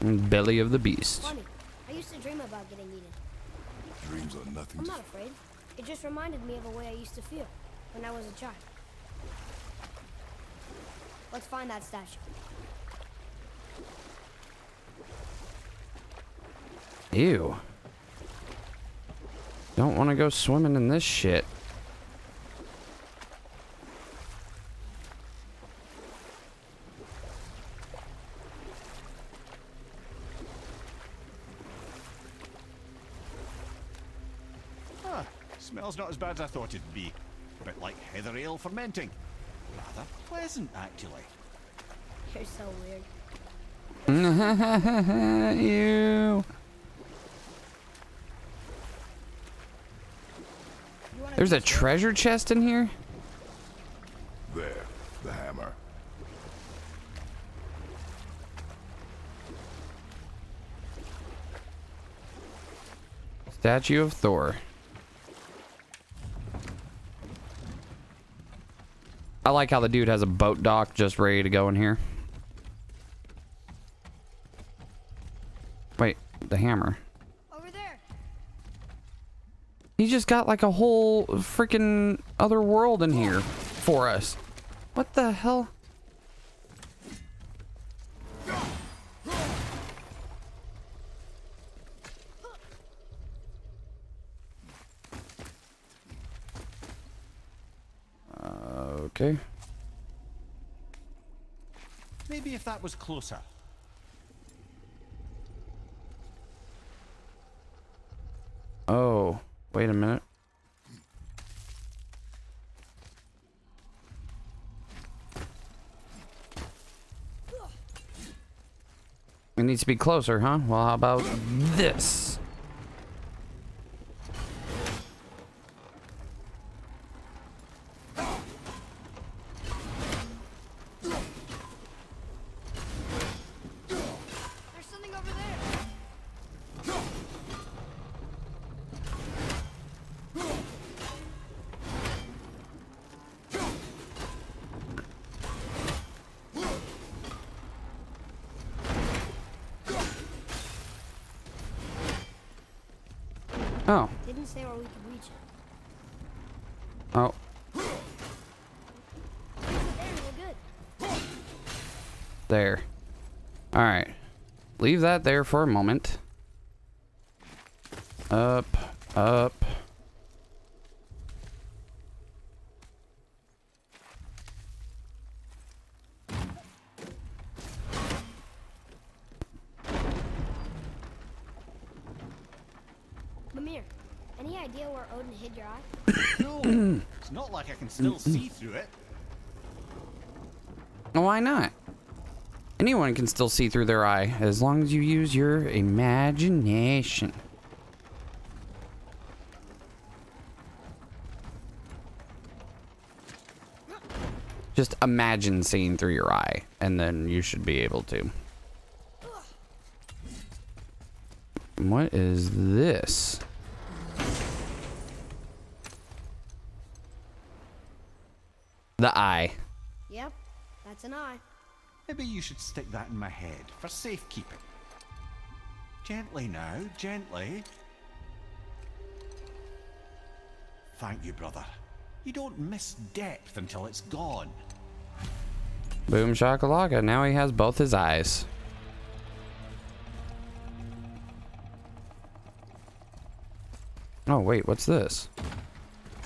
Speaker 1: Belly of the beast.
Speaker 2: Funny. I used to dream about getting eaten.
Speaker 3: Dreams are nothing
Speaker 2: I'm
Speaker 3: to
Speaker 2: not afraid. It just reminded me of a way I used to feel when I was a child. Let's find that statue.
Speaker 1: Ew. Don't want to go swimming in this shit.
Speaker 4: Ah, smells not as bad as I thought it'd be. A bit like heather ale fermenting. Rather pleasant, actually.
Speaker 2: You're so weird.
Speaker 1: Ew.
Speaker 2: You
Speaker 1: There's a treasure chest in here?
Speaker 3: There, the hammer.
Speaker 1: Statue of Thor. I like how the dude has a boat dock just ready to go in here. Wait, the hammer.
Speaker 2: Over there.
Speaker 1: He just got like a whole freaking other world in here for us. What the hell? Okay.
Speaker 4: Maybe if that was closer.
Speaker 1: Oh, wait a minute. It needs to be closer, huh? Well, how about this? That there for a moment. Up, up.
Speaker 2: idea where Odin hid your eye?
Speaker 4: No, it's not like I can still see through it.
Speaker 1: Why not? Anyone can still see through their eye as long as you use your imagination. Just imagine seeing through your eye, and then you should be able to. What is this? The eye.
Speaker 2: Yep, that's an eye.
Speaker 4: Maybe you should stick that in my head for safekeeping. Gently now, gently. Thank you, brother. You don't miss depth until it's gone.
Speaker 1: Boom shakalaka. Now he has both his eyes. Oh, wait, what's this?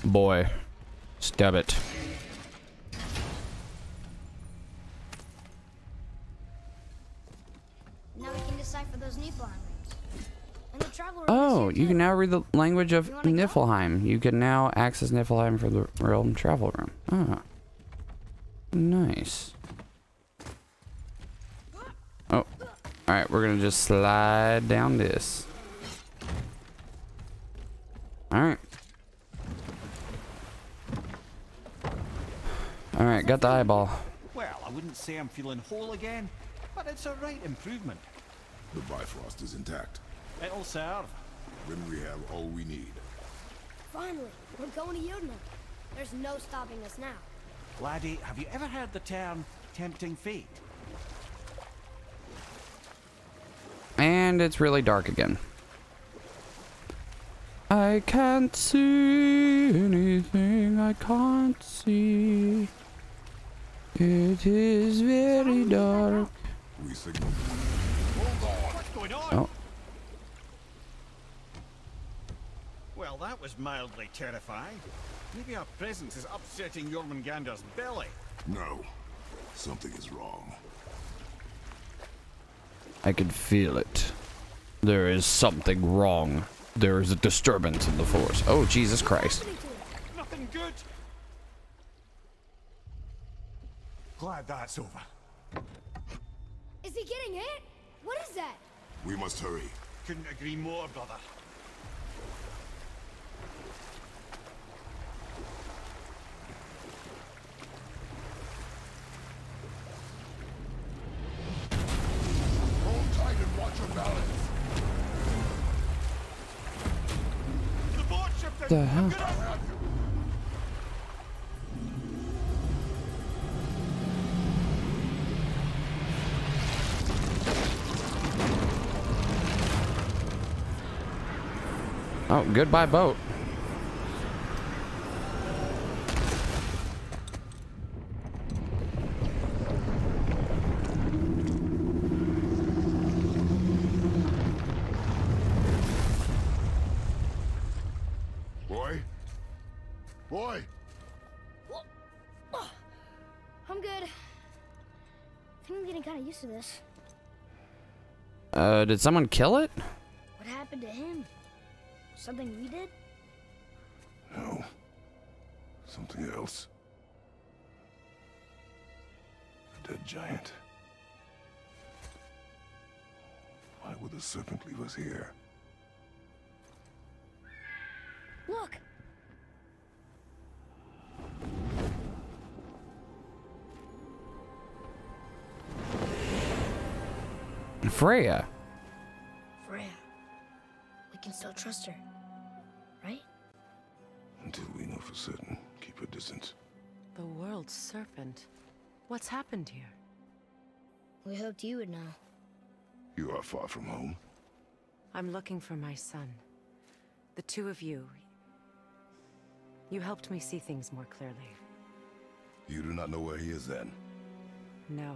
Speaker 1: Boy. Stab it.
Speaker 2: Now we can decipher those Niflheim runes. And the traveler
Speaker 1: Oh, you can now read the language of
Speaker 2: You wanna go?
Speaker 1: Niflheim. You can now access Niflheim for the realm travel room. Ah. Nice. Oh. Alright, we're gonna just slide down this. Alright. Alright, got the eyeball.
Speaker 4: Well, I wouldn't say I'm feeling whole again, but it's a right improvement.
Speaker 3: The Bifrost is intact.
Speaker 4: It'll serve.
Speaker 3: Then we have all we need.
Speaker 2: Finally, we're going to Yudna. There's no stopping us now.
Speaker 4: Laddie, have you ever heard the term tempting fate?
Speaker 1: And it's really dark again. I can't see anything I can't see. It is very dark.
Speaker 3: We signal.
Speaker 4: What's going on?
Speaker 1: Oh,
Speaker 4: Well, that was mildly terrifying. Maybe our presence is upsetting Jormungandr's belly.
Speaker 3: No. Something is wrong.
Speaker 1: I can feel it. There is something wrong. There is a disturbance in the force. Oh, Jesus Christ.
Speaker 2: Happening to us.
Speaker 4: Nothing good. Glad that's over.
Speaker 2: Is he getting hit? What is that?
Speaker 3: We must hurry.
Speaker 4: Couldn't agree more, brother.
Speaker 3: Hold tight and watch your balance.
Speaker 4: The.
Speaker 1: Hell? Oh, goodbye boat. Uh, did someone kill it?
Speaker 2: What happened to him? Something we did?
Speaker 3: No. Something else. A dead giant. Why would the serpent leave us here?
Speaker 2: Look!
Speaker 1: Freya.
Speaker 2: Freya. We can still trust her. Right?
Speaker 3: Until we know for certain, keep a distance.
Speaker 7: The world's serpent. What's happened here?
Speaker 2: We hoped you would know.
Speaker 3: You are far from home.
Speaker 7: I'm looking for my son. The two of you. You helped me see things more clearly.
Speaker 3: You do not know where he is then.
Speaker 7: No.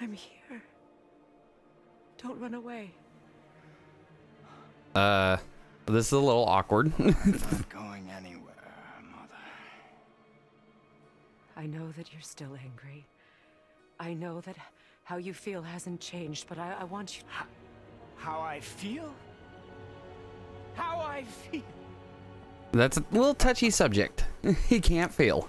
Speaker 7: I'm here. Don't run away.
Speaker 1: Uh, this is a little awkward.
Speaker 8: Not going anywhere, Mother.
Speaker 7: I know that you're still angry. I know that how you feel hasn't changed, but I, I want you.
Speaker 8: How I feel? How I feel?
Speaker 1: That's a little touchy subject. he can't feel.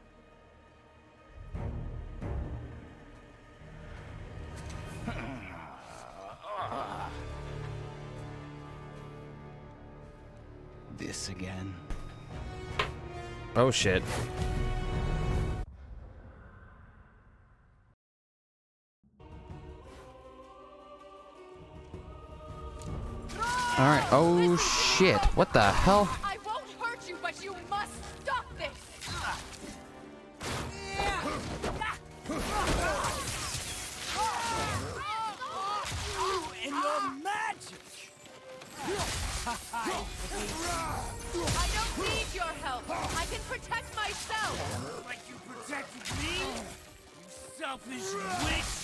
Speaker 8: This again.
Speaker 1: Oh shit. All right. Oh shit. What the hell?
Speaker 9: Protect myself.
Speaker 8: Like you protected me? You selfish witch!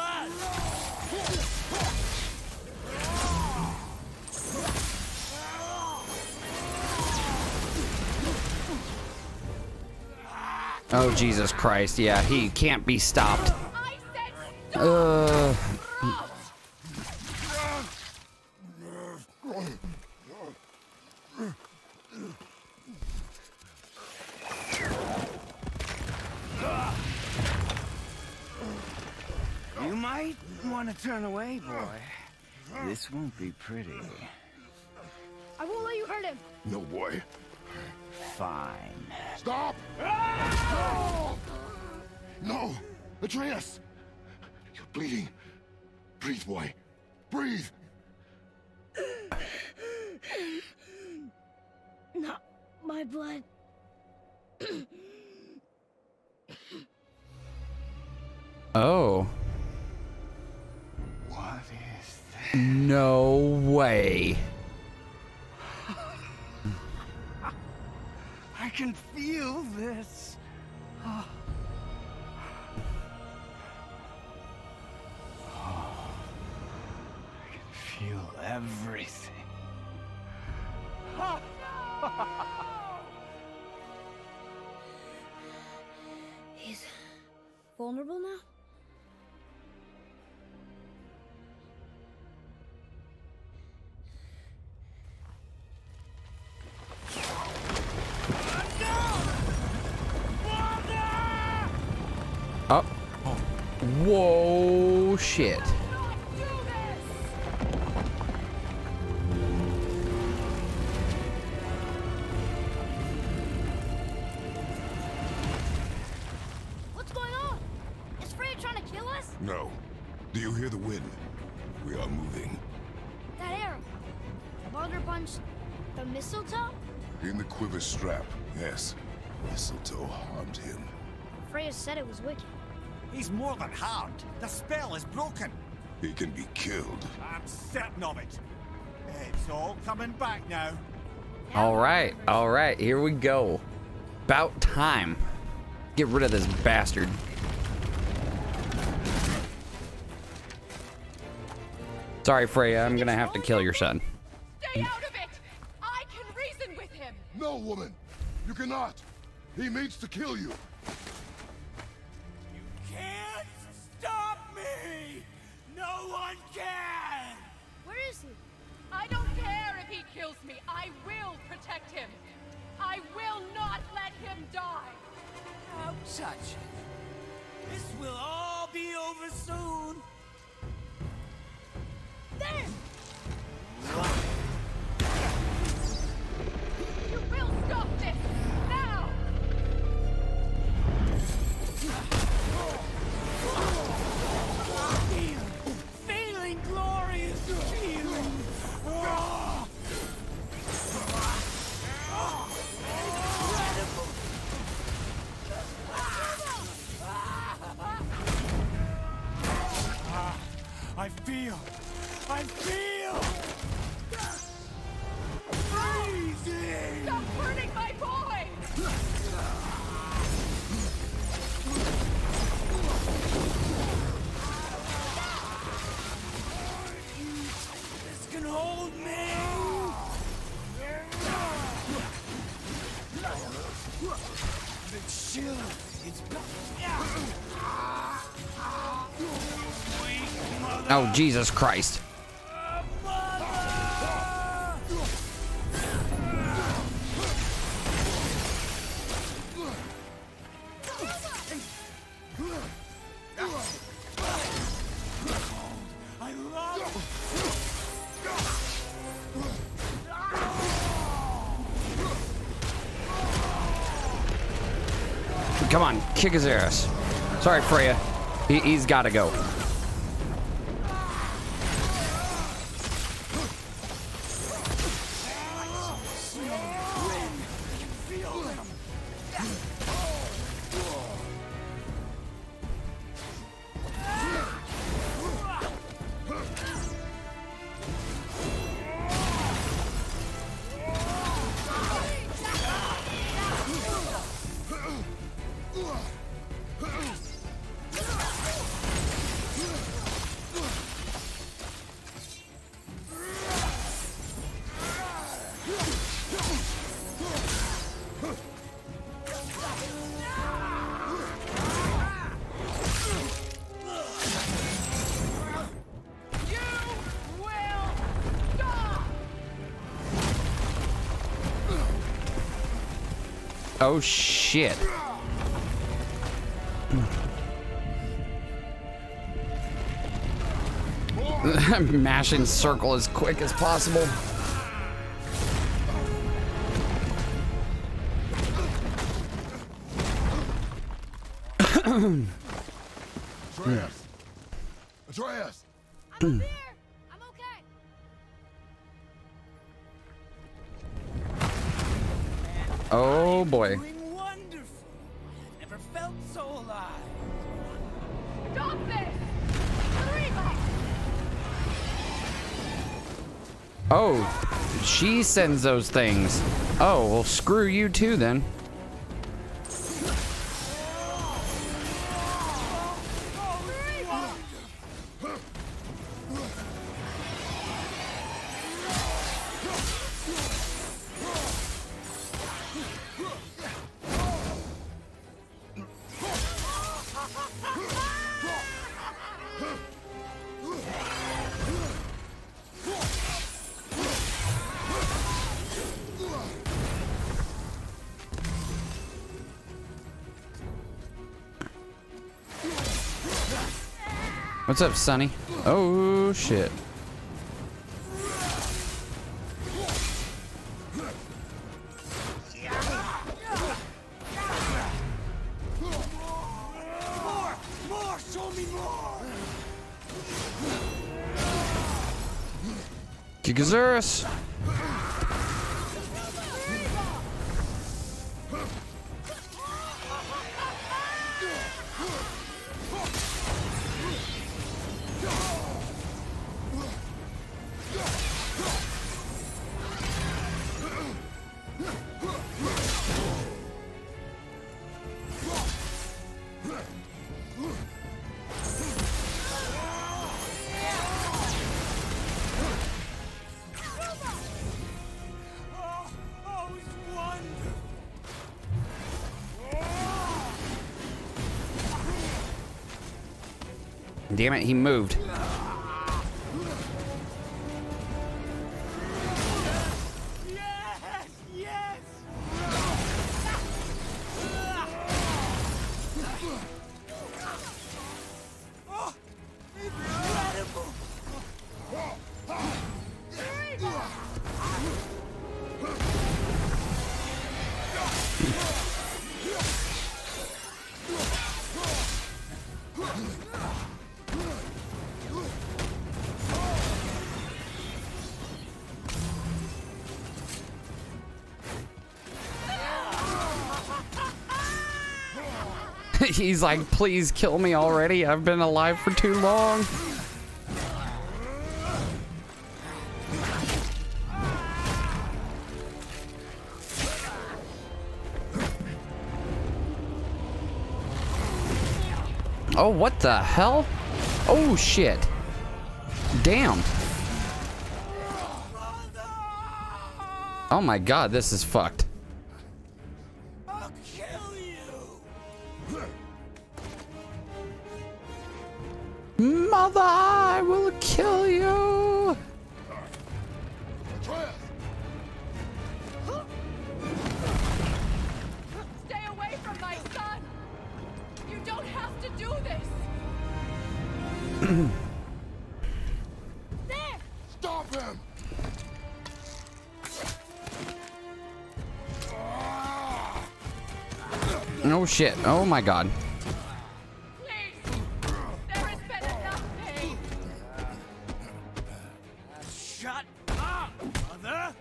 Speaker 9: Father! Son,
Speaker 1: Oh Jesus Christ. Yeah, he can't be stopped.
Speaker 9: I said stop!
Speaker 1: Uh.
Speaker 8: You might want to turn away, boy. This won't be pretty.
Speaker 2: Vulnerable now?
Speaker 1: Oh. Whoa, shit.
Speaker 2: Was wicked.
Speaker 8: He's more than harmed. The spell is broken.
Speaker 10: He can be killed.
Speaker 8: I'm certain of it. It's all coming back now.
Speaker 1: All right, all right, here we go. About time. Get rid of this bastard. Sorry, Freya, I'm gonna have to kill your son.
Speaker 9: Stay out of it! I can reason with him!
Speaker 10: No, woman! You cannot! He means to kill you!
Speaker 8: One can!
Speaker 2: Where is he?
Speaker 9: I don't care if he kills me. I will protect him. I will not let him die.
Speaker 8: Don't touch it. This will all be over soon.
Speaker 2: There!
Speaker 8: I feel. I feel.
Speaker 1: Oh, Jesus Christ. Come on, kick his ass. Sorry, Freya. He, he's gotta go. Shit. Mashing circle as quick as possible. Sends those things. Oh, well, screw you too then. What's up, Sonny? Oh, shit. Gigazuris! Damn it, he moved. He's like, please kill me already. I've been alive for too long. Oh, what the hell? Oh, shit. Damn. Oh my god, this is fucked. Shit. Oh my god.
Speaker 9: Please! There has been enough pain!
Speaker 8: Shut up, mother!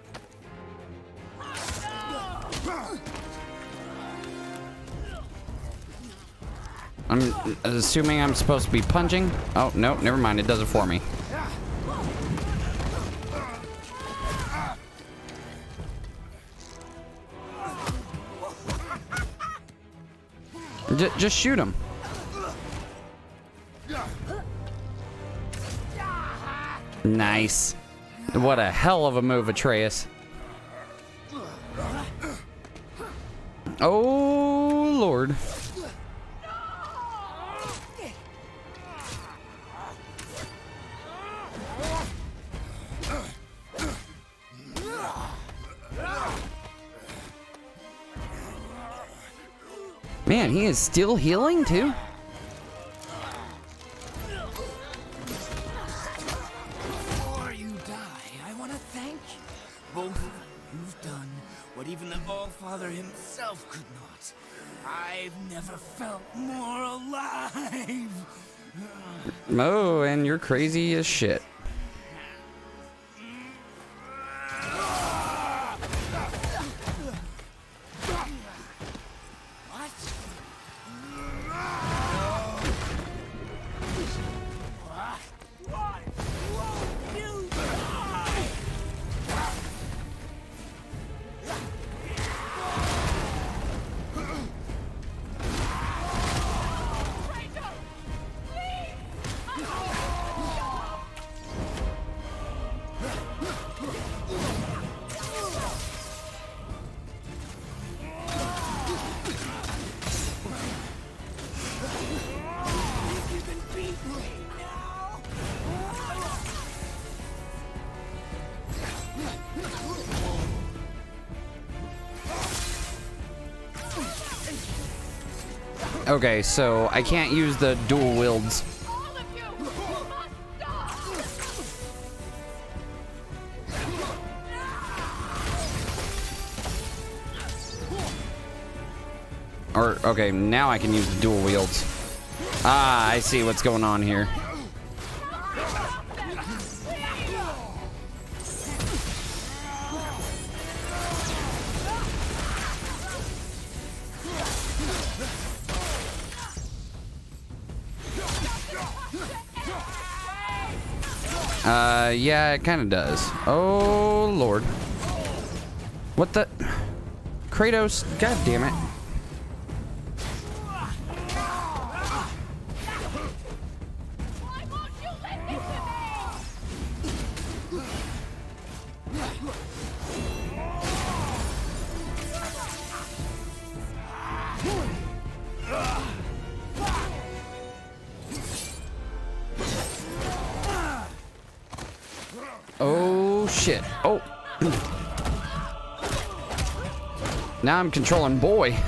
Speaker 1: I'm assuming I'm supposed to be punching. Oh, no, never mind. It does it for me. Just shoot him. Nice. What a hell of a move, Atreus. Man, he is still healing too?
Speaker 8: Before you die, I want to thank you. Both of you. You've done what even the All-Father himself could not. I've never felt more alive.
Speaker 1: Oh, and you're crazy as shit. Okay, so I can't use the dual wields. Or, okay, now I can use the dual wields. Ah, I see what's going on here. Yeah, it kind of does. Oh, Lord. What the? Kratos, god damn it. I'm controlling boy.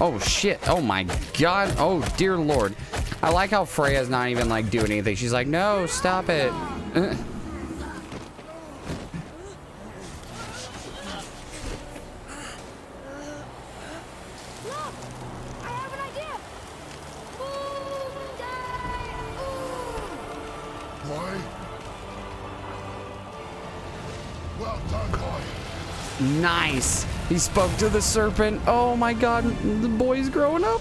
Speaker 1: oh, shit. Oh, my God. Oh, dear Lord. I like how Freya's not even, like, doing anything. She's like, no, stop it. spoke to the serpent. Oh my god, the boy's growing up.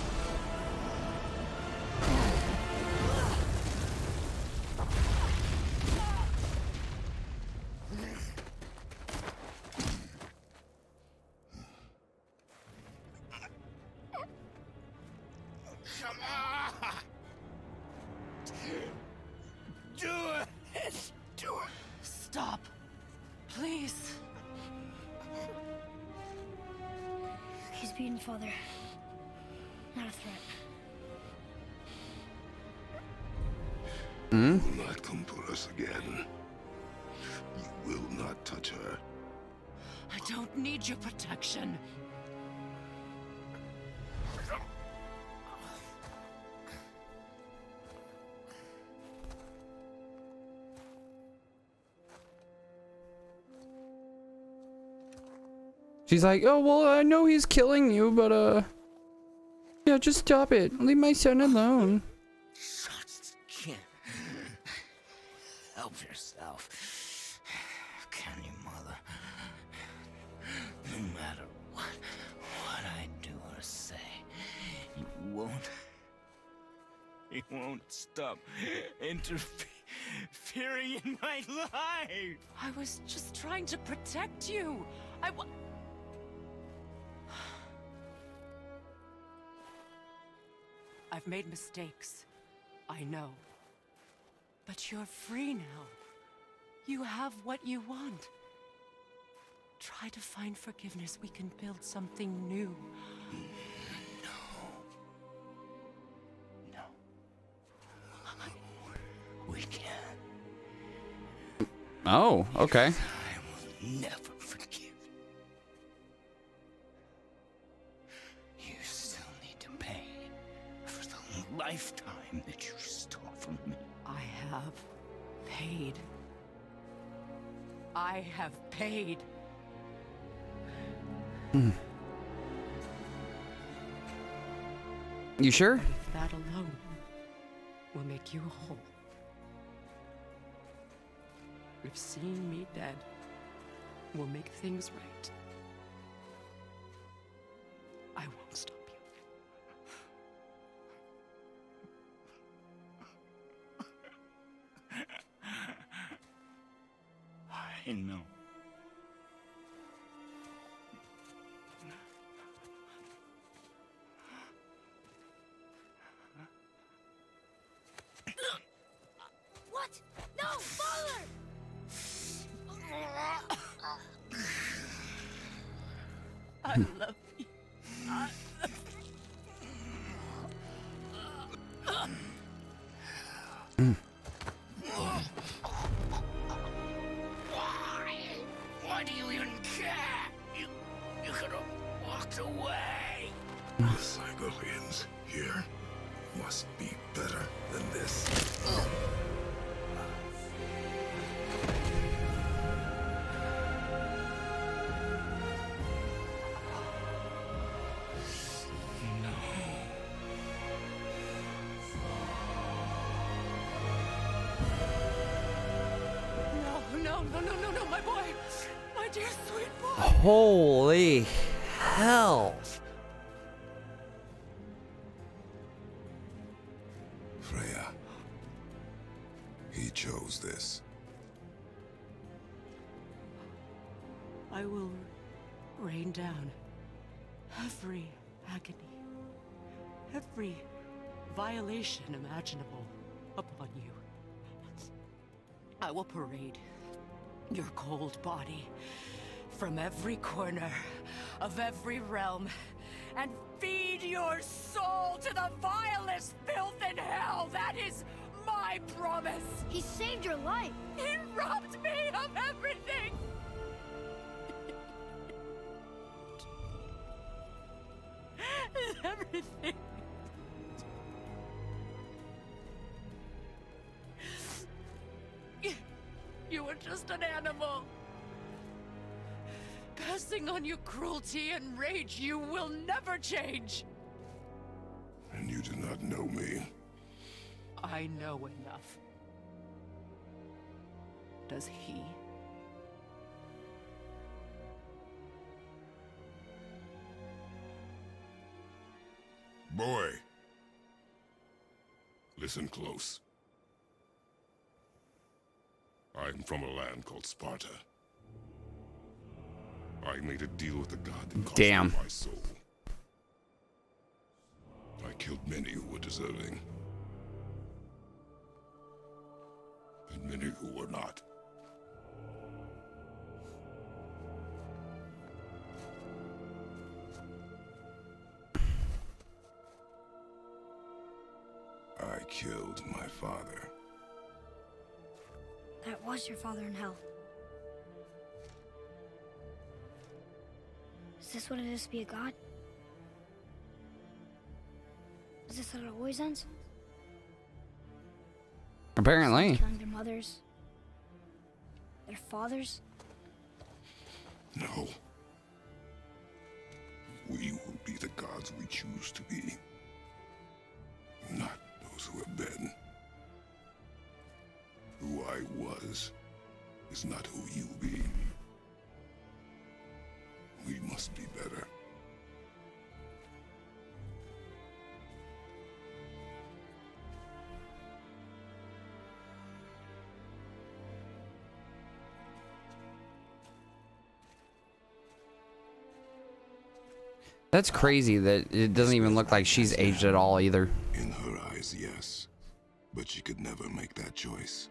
Speaker 8: Come on! Do it! Do it!
Speaker 7: Stop.
Speaker 2: He's beaten, Father. Not a threat. Hmm?
Speaker 11: will not come for us again. You will not touch her.
Speaker 7: I don't need your protection.
Speaker 1: She's like, oh, well, I know he's killing you, but, uh, yeah, just stop it. Leave my son alone.
Speaker 8: Just can't help yourself. Can you, mother? No matter what, what I do or say, you won't. You won't stop interfering in my life.
Speaker 7: I was just trying to protect you. I wa- I've made mistakes. I know. But you're free now. You have what you want. Try to find forgiveness. We can build something new.
Speaker 8: No. No. We can't.
Speaker 1: Oh, okay.
Speaker 8: I will never
Speaker 7: I have paid. Hmm.
Speaker 1: You sure?
Speaker 7: If that alone will make you whole. If seeing me dead will make things right, I
Speaker 1: Holy hell.
Speaker 3: Freya. He chose this.
Speaker 7: I will rain down every agony, every violation imaginable upon you. I will parade your cold body from every corner of every realm and feed your soul to the vilest filth in hell. That is my promise.
Speaker 2: He saved your life.
Speaker 7: He robbed me of everything. everything. On your cruelty and rage, you will never change.
Speaker 3: And you do not know me.
Speaker 7: I know enough. Does he?
Speaker 3: Boy. Listen close. I'm from a land called Sparta. I made a deal with the god that cost
Speaker 1: Damn.
Speaker 3: my soul. I killed many who were deserving. And many who were not. I killed my father.
Speaker 2: That was your father in hell. Is this what it is to be a god? Is this how it always ends?
Speaker 1: Apparently.
Speaker 2: Killing their mothers? Their fathers?
Speaker 3: No. We will be the gods we choose to be. Not those who have been. Who I was is not who you be.
Speaker 1: That's crazy that it doesn't even look like she's aged at all either.
Speaker 3: In her eyes, yes. But she could never make that choice.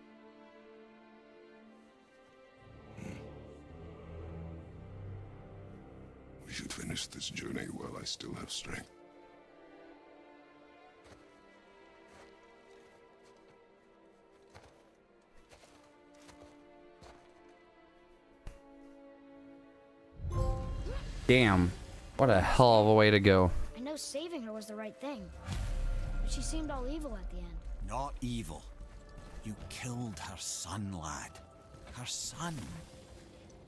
Speaker 3: Hmm. We should finish this journey while I still have strength.
Speaker 1: Damn. What a hell of a way to go.
Speaker 2: I know saving her was the right thing. But she seemed all evil at the end.
Speaker 4: Not evil. You killed her son, lad. Her son.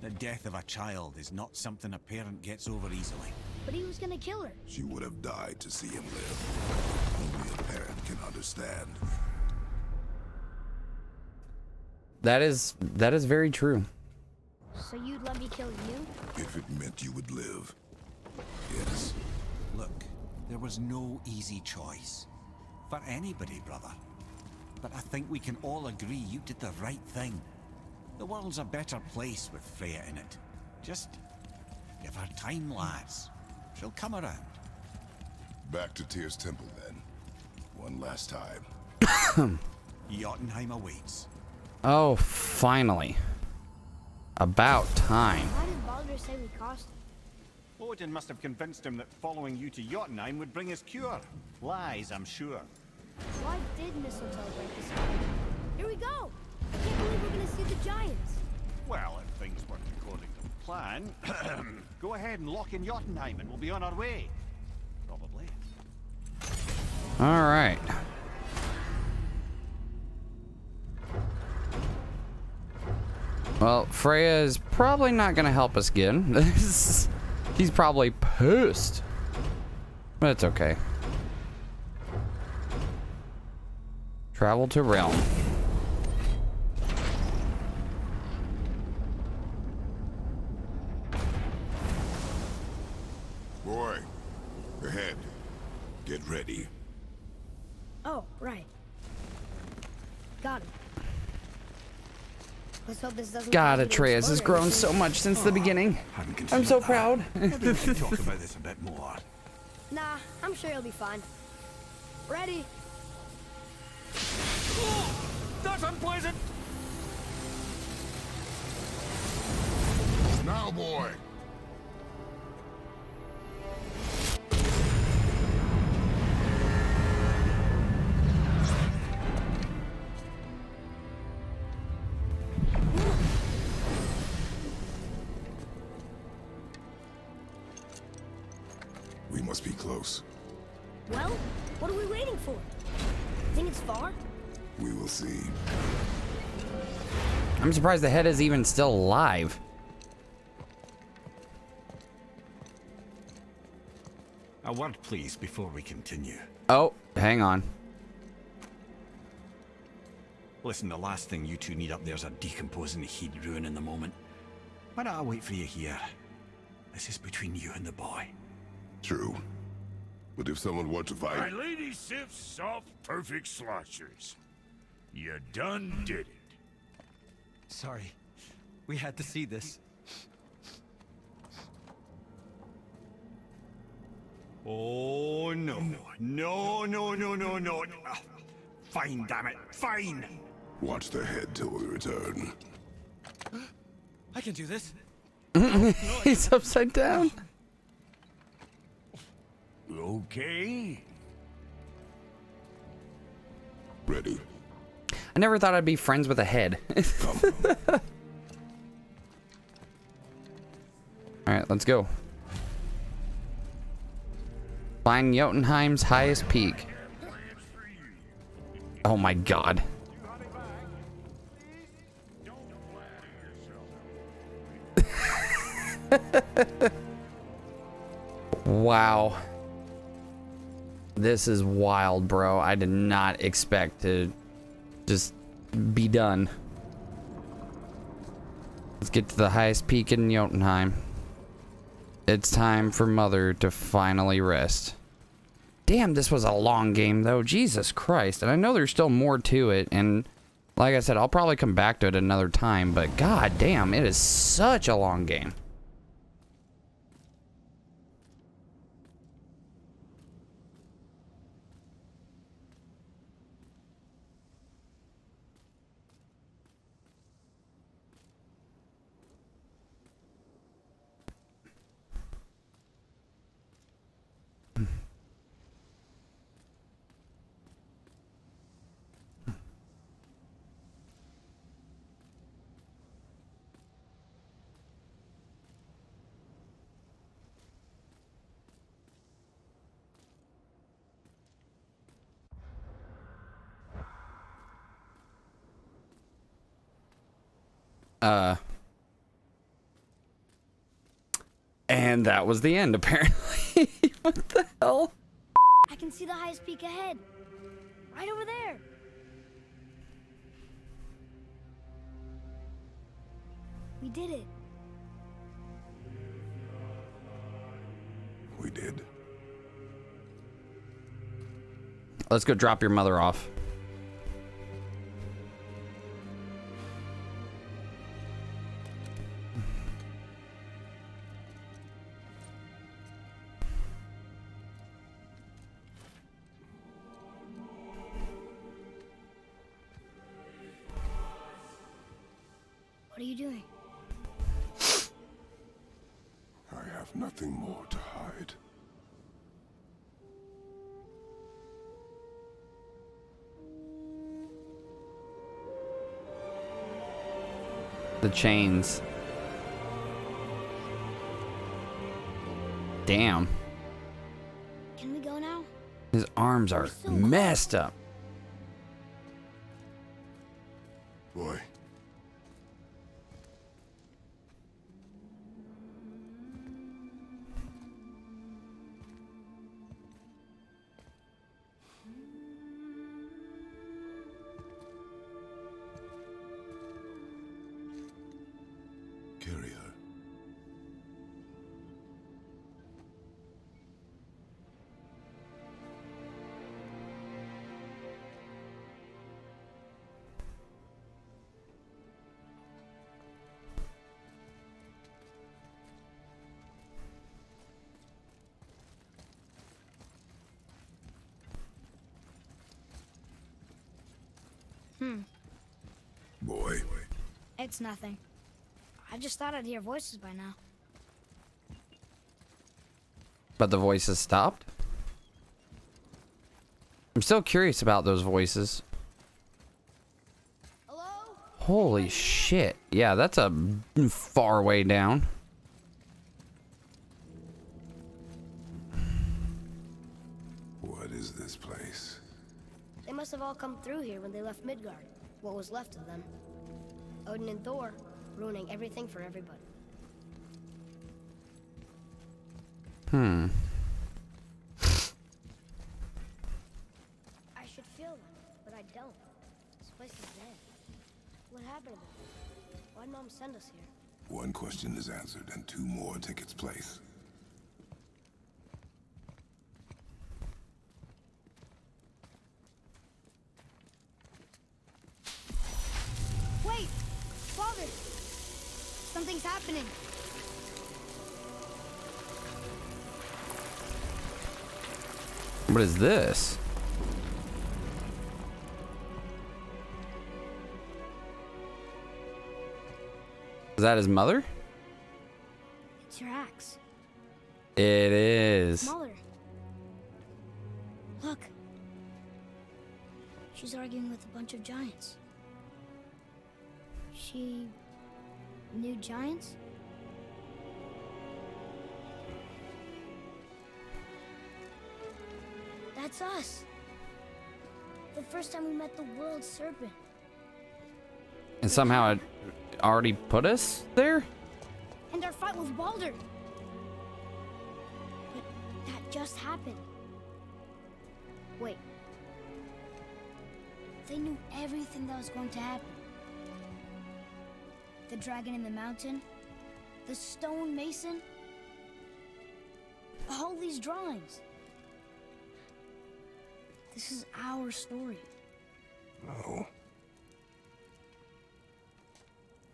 Speaker 4: The death of a child is not something a parent gets over easily.
Speaker 2: But he was gonna kill her.
Speaker 3: She would have died to see him live. Only a parent can understand.
Speaker 1: That is that is very true.
Speaker 2: So you'd let me kill you?
Speaker 3: If it meant you would live. Yes.
Speaker 4: Look, there was no easy choice. For anybody, brother. But I think we can all agree you did the right thing. The world's a better place with Freya in it. Just give her time, lads. She'll come around.
Speaker 3: Back to Tyr's temple then. One last time.
Speaker 4: Jotunheim awaits.
Speaker 1: Oh, finally. About time.
Speaker 2: Why did Baldur say we cost him?
Speaker 4: Odin must have convinced him that following you to Jotunheim would bring his cure. Lies, I'm sure.
Speaker 2: Why did mistletoe break the spell? Here we go! I can't believe we're gonna see the giants.
Speaker 4: Well, if things work according to plan, go ahead and lock in Jotunheim and we'll be on our way. Probably.
Speaker 1: All right. Well, Freya is probably not going to help us again. He's probably pissed. But it's okay. Travel to Realm. God,
Speaker 2: cause you to
Speaker 1: Atreus has grown so much since the beginning. I'm so proud.
Speaker 4: Maybe we talk about this a bit more.
Speaker 2: Nah, I'm sure you'll be fine. Ready?
Speaker 4: That's unpleasant!
Speaker 3: Now, boy! Close.
Speaker 2: Well, what are we waiting for? Think it's far?
Speaker 3: We will see.
Speaker 1: I'm surprised the head is even still alive.
Speaker 4: A word, please, before we continue.
Speaker 1: Oh, hang on.
Speaker 4: Listen, the last thing you two need up there's a decomposing heat ruin in the moment. Why don't I wait for you here? This is between you and the boy.
Speaker 3: True. But if someone were to fight...
Speaker 5: My
Speaker 3: fight,
Speaker 5: lady sips soft, perfect sloshers. You done did it.
Speaker 6: Sorry. We had to see this.
Speaker 4: Oh, no. No, no, no, no, no. Fine, damn it. Fine.
Speaker 3: watch the head till we return.
Speaker 6: I can do this.
Speaker 1: He's upside down.
Speaker 5: Okay.
Speaker 3: Ready.
Speaker 1: I never thought I'd be friends with a head. Alright, let's go. Find Jotunheim's highest peak. Oh my god. wow. This is wild, bro. I did not expect to just be done. Let's get to the highest peak in Jotunheim. It's time for Mother to finally rest. Damn, this was a long game, though. Jesus Christ. And I know there's still more to it, and like I said, I'll probably come back to it another time, but god damn, it is such a long game. Uh. And that was the end, apparently. what the hell?
Speaker 2: I can see the highest peak ahead. Right over there. We did it.
Speaker 3: We did.
Speaker 1: Let's go drop your mother off. Chains. Damn.
Speaker 2: Can we go now?
Speaker 1: His arms are
Speaker 2: so
Speaker 1: messed up.
Speaker 2: It's nothing. I just thought I'd hear voices by now.
Speaker 1: But the voices stopped? I'm still curious about those voices.
Speaker 2: Hello?
Speaker 1: Holy shit. Yeah, that's a far way down.
Speaker 3: What is this place?
Speaker 2: They must have all come through here when they left Midgard. What was left of them. Odin and Thor, ruining everything for everybody.
Speaker 1: Hmm.
Speaker 2: I should feel them, but I don't. This place is dead. What happened to them? Why'd Mom send us here?
Speaker 3: One question is answered and two more take its place.
Speaker 2: Wait! Father! Something's happening.
Speaker 1: What is this? Is that his mother?
Speaker 2: It's your axe.
Speaker 1: It is.
Speaker 2: Mother. Look. She's arguing with a bunch of giants. She knew giants? That's us. The first time we met the world serpent.
Speaker 1: And somehow it already put us there?
Speaker 2: And our fight with Baldur. But that just happened. Wait. They knew everything that was going to happen. The dragon in the mountain, the stone mason, all these drawings. This is our story.
Speaker 3: No.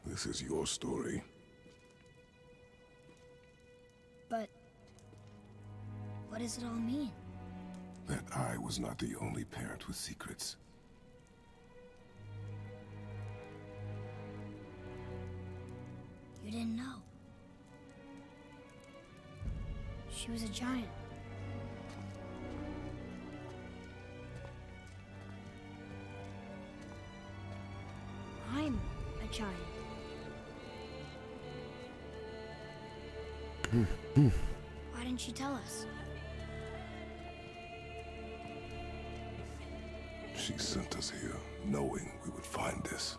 Speaker 3: This is your story.
Speaker 2: But what does it all mean?
Speaker 3: That I was not the only parent with secrets.
Speaker 2: You didn't know. She was a giant. I'm a giant. Why didn't she tell us?
Speaker 3: She sent us here, knowing we would find this.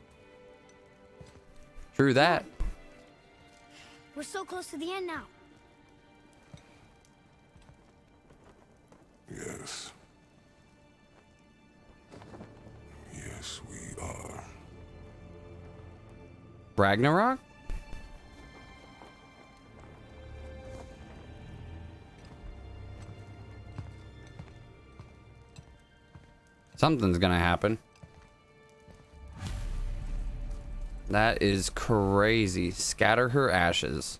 Speaker 1: True that.
Speaker 2: We're so close to the end now.
Speaker 3: Yes. Yes, we are.
Speaker 1: Ragnarok? Something's gonna happen. That is crazy. Scatter her ashes.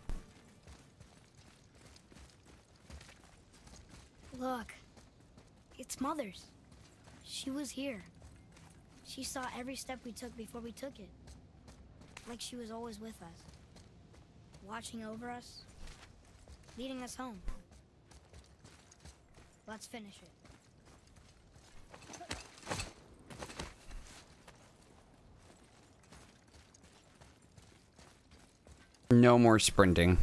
Speaker 2: Look, it's Mother's. She was here. She saw every step we took before we took it. Like she was always with us. Watching over us. Leading us home. Let's finish it.
Speaker 1: No more sprinting.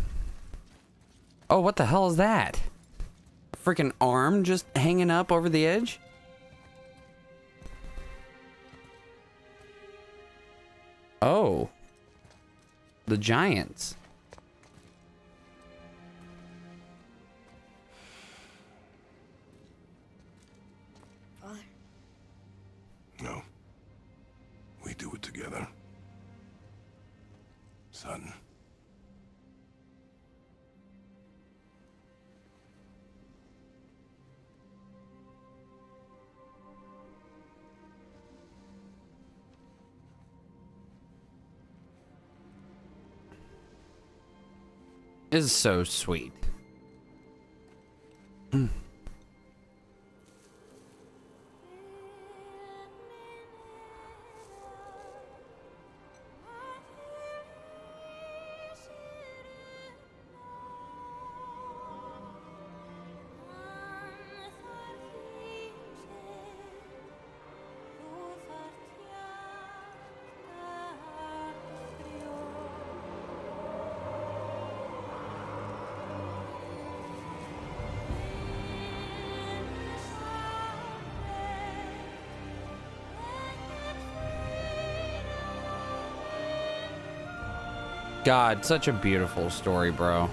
Speaker 1: Oh, what the hell is that? Freaking arm just hanging up over the edge? Oh. The giants. Is so sweet. Hmm. God, such a beautiful story, bro.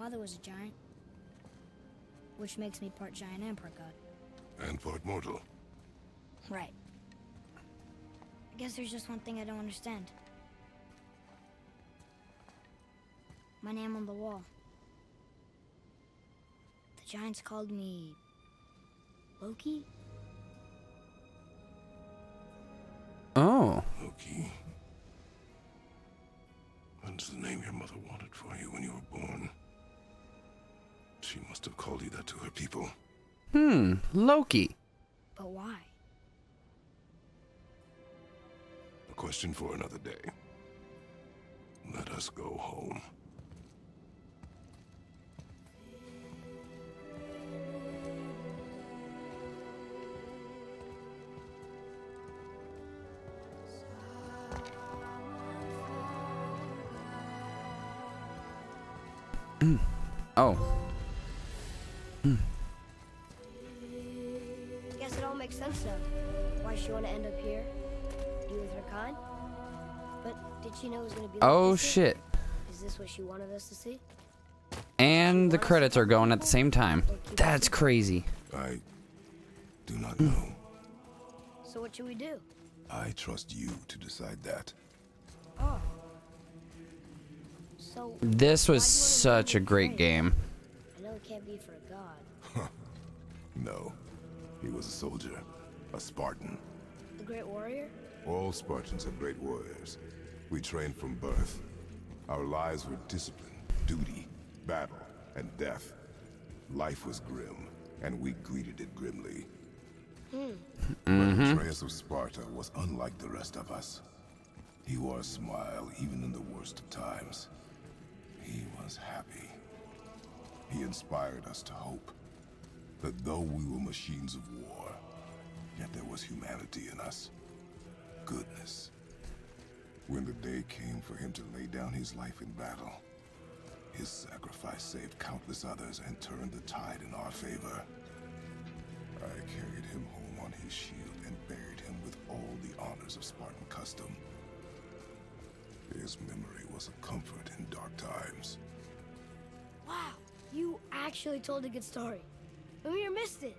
Speaker 2: Mother was a giant, which makes me part giant and part god.
Speaker 11: And part mortal.
Speaker 2: Right. I guess there's just one thing I don't understand. My name on the wall. The giants called me Loki?
Speaker 1: Oh.
Speaker 11: Loki. That's the name your mother wanted for you when you were born. She must have called you that to her people.
Speaker 1: Hmm, Loki.
Speaker 2: But why?
Speaker 11: A question for another day. Let us go home.
Speaker 1: Oh. Oh
Speaker 2: this
Speaker 1: shit.
Speaker 2: Is this what she wanted us to see?
Speaker 1: And the credits are going at the same time. That's crazy.
Speaker 11: I do not know.
Speaker 2: So what should we do?
Speaker 11: I trust you to decide that.
Speaker 2: Oh. So
Speaker 1: This was such a great game.
Speaker 2: I know it can't be for a god.
Speaker 11: No. He was a soldier. A Spartan.
Speaker 2: A great warrior?
Speaker 3: All Spartans are great warriors. We trained from birth. Our lives were discipline, duty, battle, and death. Life was grim, and we greeted it grimly.
Speaker 2: Hmm.
Speaker 3: But Atreus of Sparta was unlike the rest of us. He wore a smile even in the worst of times. He was happy. He inspired us to hope that though we were machines of war, yet there was humanity in us. Goodness. When the day came for him to lay down his life in battle, his sacrifice saved countless others and turned the tide in our favor. I carried him home on his shield and buried him with all the honors of Spartan custom. His memory was a comfort in dark times.
Speaker 2: Wow, you actually told a good story. Mimir missed it.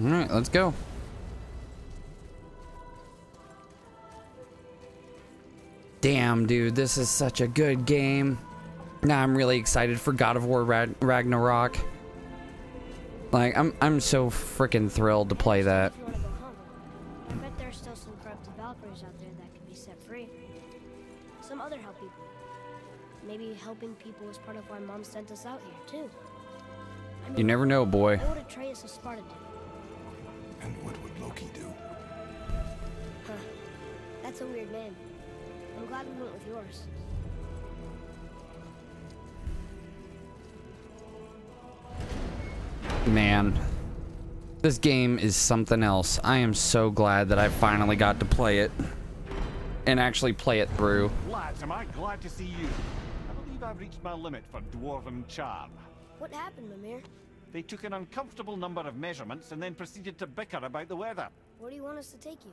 Speaker 1: Alright, let's go. Damn, dude, this is such a good game. Now I'm really excited for God of War Rag Ragnarok. Like, I'm I'm so freaking thrilled to play that.
Speaker 2: You want to go home, I bet there's still some corrupted Valkyries out there that could be set free. Some other help people. Maybe helping people was part of why Mom sent us out here, too. I
Speaker 1: You never know, boy.
Speaker 2: What would Atreus of Sparta do?
Speaker 11: And what would Loki do?
Speaker 2: Huh. That's a weird name. I'm glad we went with yours.
Speaker 1: Man. This game is something else. I am so glad that I finally got to play it. And actually play it through.
Speaker 4: Lads, am I glad to see you. I believe I've reached my limit for dwarven charm.
Speaker 2: What happened, Mimir?
Speaker 4: They took an uncomfortable number of measurements and then proceeded to bicker about the weather.
Speaker 2: Where do you want us to take you?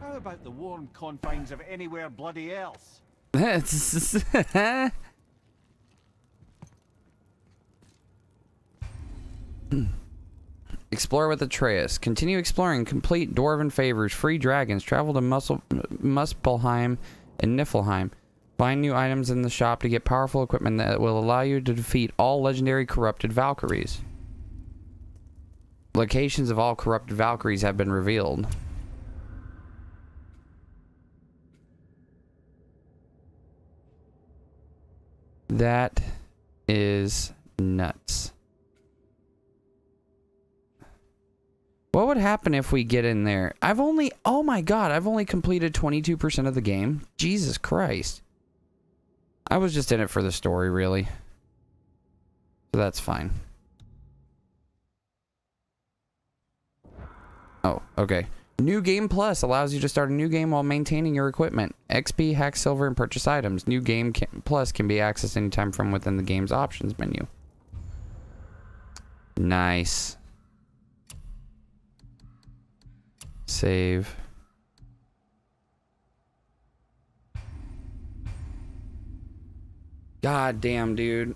Speaker 4: How about the warm confines of anywhere bloody else?
Speaker 1: Explore with Atreus. Continue exploring. Complete Dwarven favors. Free dragons. Travel to Muscle, Muspelheim and Niflheim. Find new items in the shop to get powerful equipment that will allow you to defeat all legendary corrupted Valkyries. Locations of all corrupted Valkyries have been revealed. That is nuts. What would happen if we get in there? I've only, oh my god, I've only completed 22% of the game. Jesus Christ. I was just in it for the story, really. So that's fine. Oh, okay. New Game Plus allows you to start a new game while maintaining your equipment. XP, hack silver, and purchase items. New Game can, Plus can be accessed anytime from within the game's options menu. Nice. Save. God damn, dude.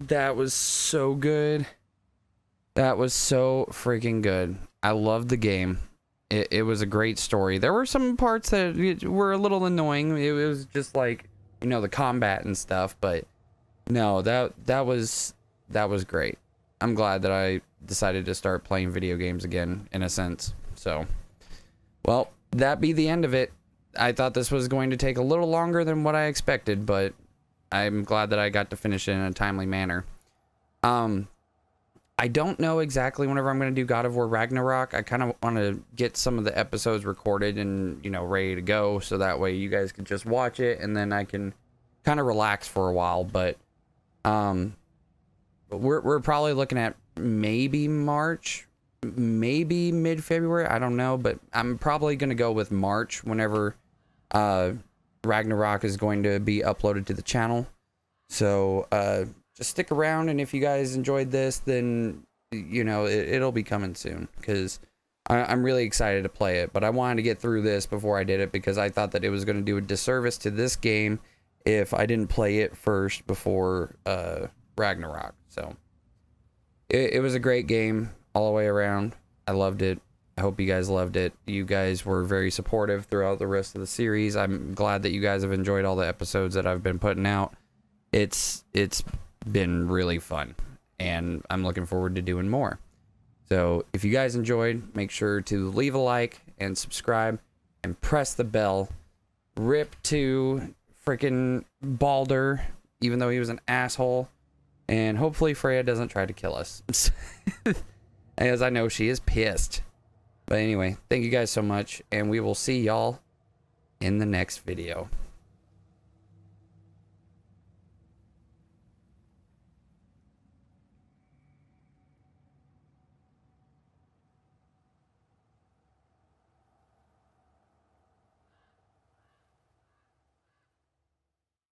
Speaker 1: That was so good. That was so freaking good. I love the game. It, it was a great story. There were some parts that were a little annoying. It was just like, you know, the combat and stuff, but no, that that was that was great. I'm glad that I decided to start playing video games again in a sense. So, well, that be the end of it. I thought this was going to take a little longer than what I expected, but I'm glad that I got to finish it in a timely manner. Um, I don't know exactly whenever I'm going to do God of War Ragnarok. I kind of want to get some of the episodes recorded and, you know, ready to go so that way you guys can just watch it and then I can kind of relax for a while. But um, we're, we're probably looking at maybe March, maybe mid February. I don't know, but I'm probably going to go with March whenever uh, Ragnarok is going to be uploaded to the channel. So uh, just stick around, and if you guys enjoyed this, then you know it, will be coming soon because I'm really excited to play it. But I wanted to get through this before I did it because I thought that it was going to do a disservice to this game if I didn't play it first before uh, Ragnarok. So it, it was a great game all the way around. I loved it. I hope you guys loved it. You guys were very supportive throughout the rest of the series. I'm glad that you guys have enjoyed all the episodes that I've been putting out. It's it's been really fun and I'm looking forward to doing more. So, if you guys enjoyed, make sure to leave a like and subscribe and press the bell. Rip to freaking Baldur, even though he was an asshole. And hopefully Freya doesn't try to kill us. As I know she is pissed. But anyway, thank you guys so much, and we will see y'all in the next video.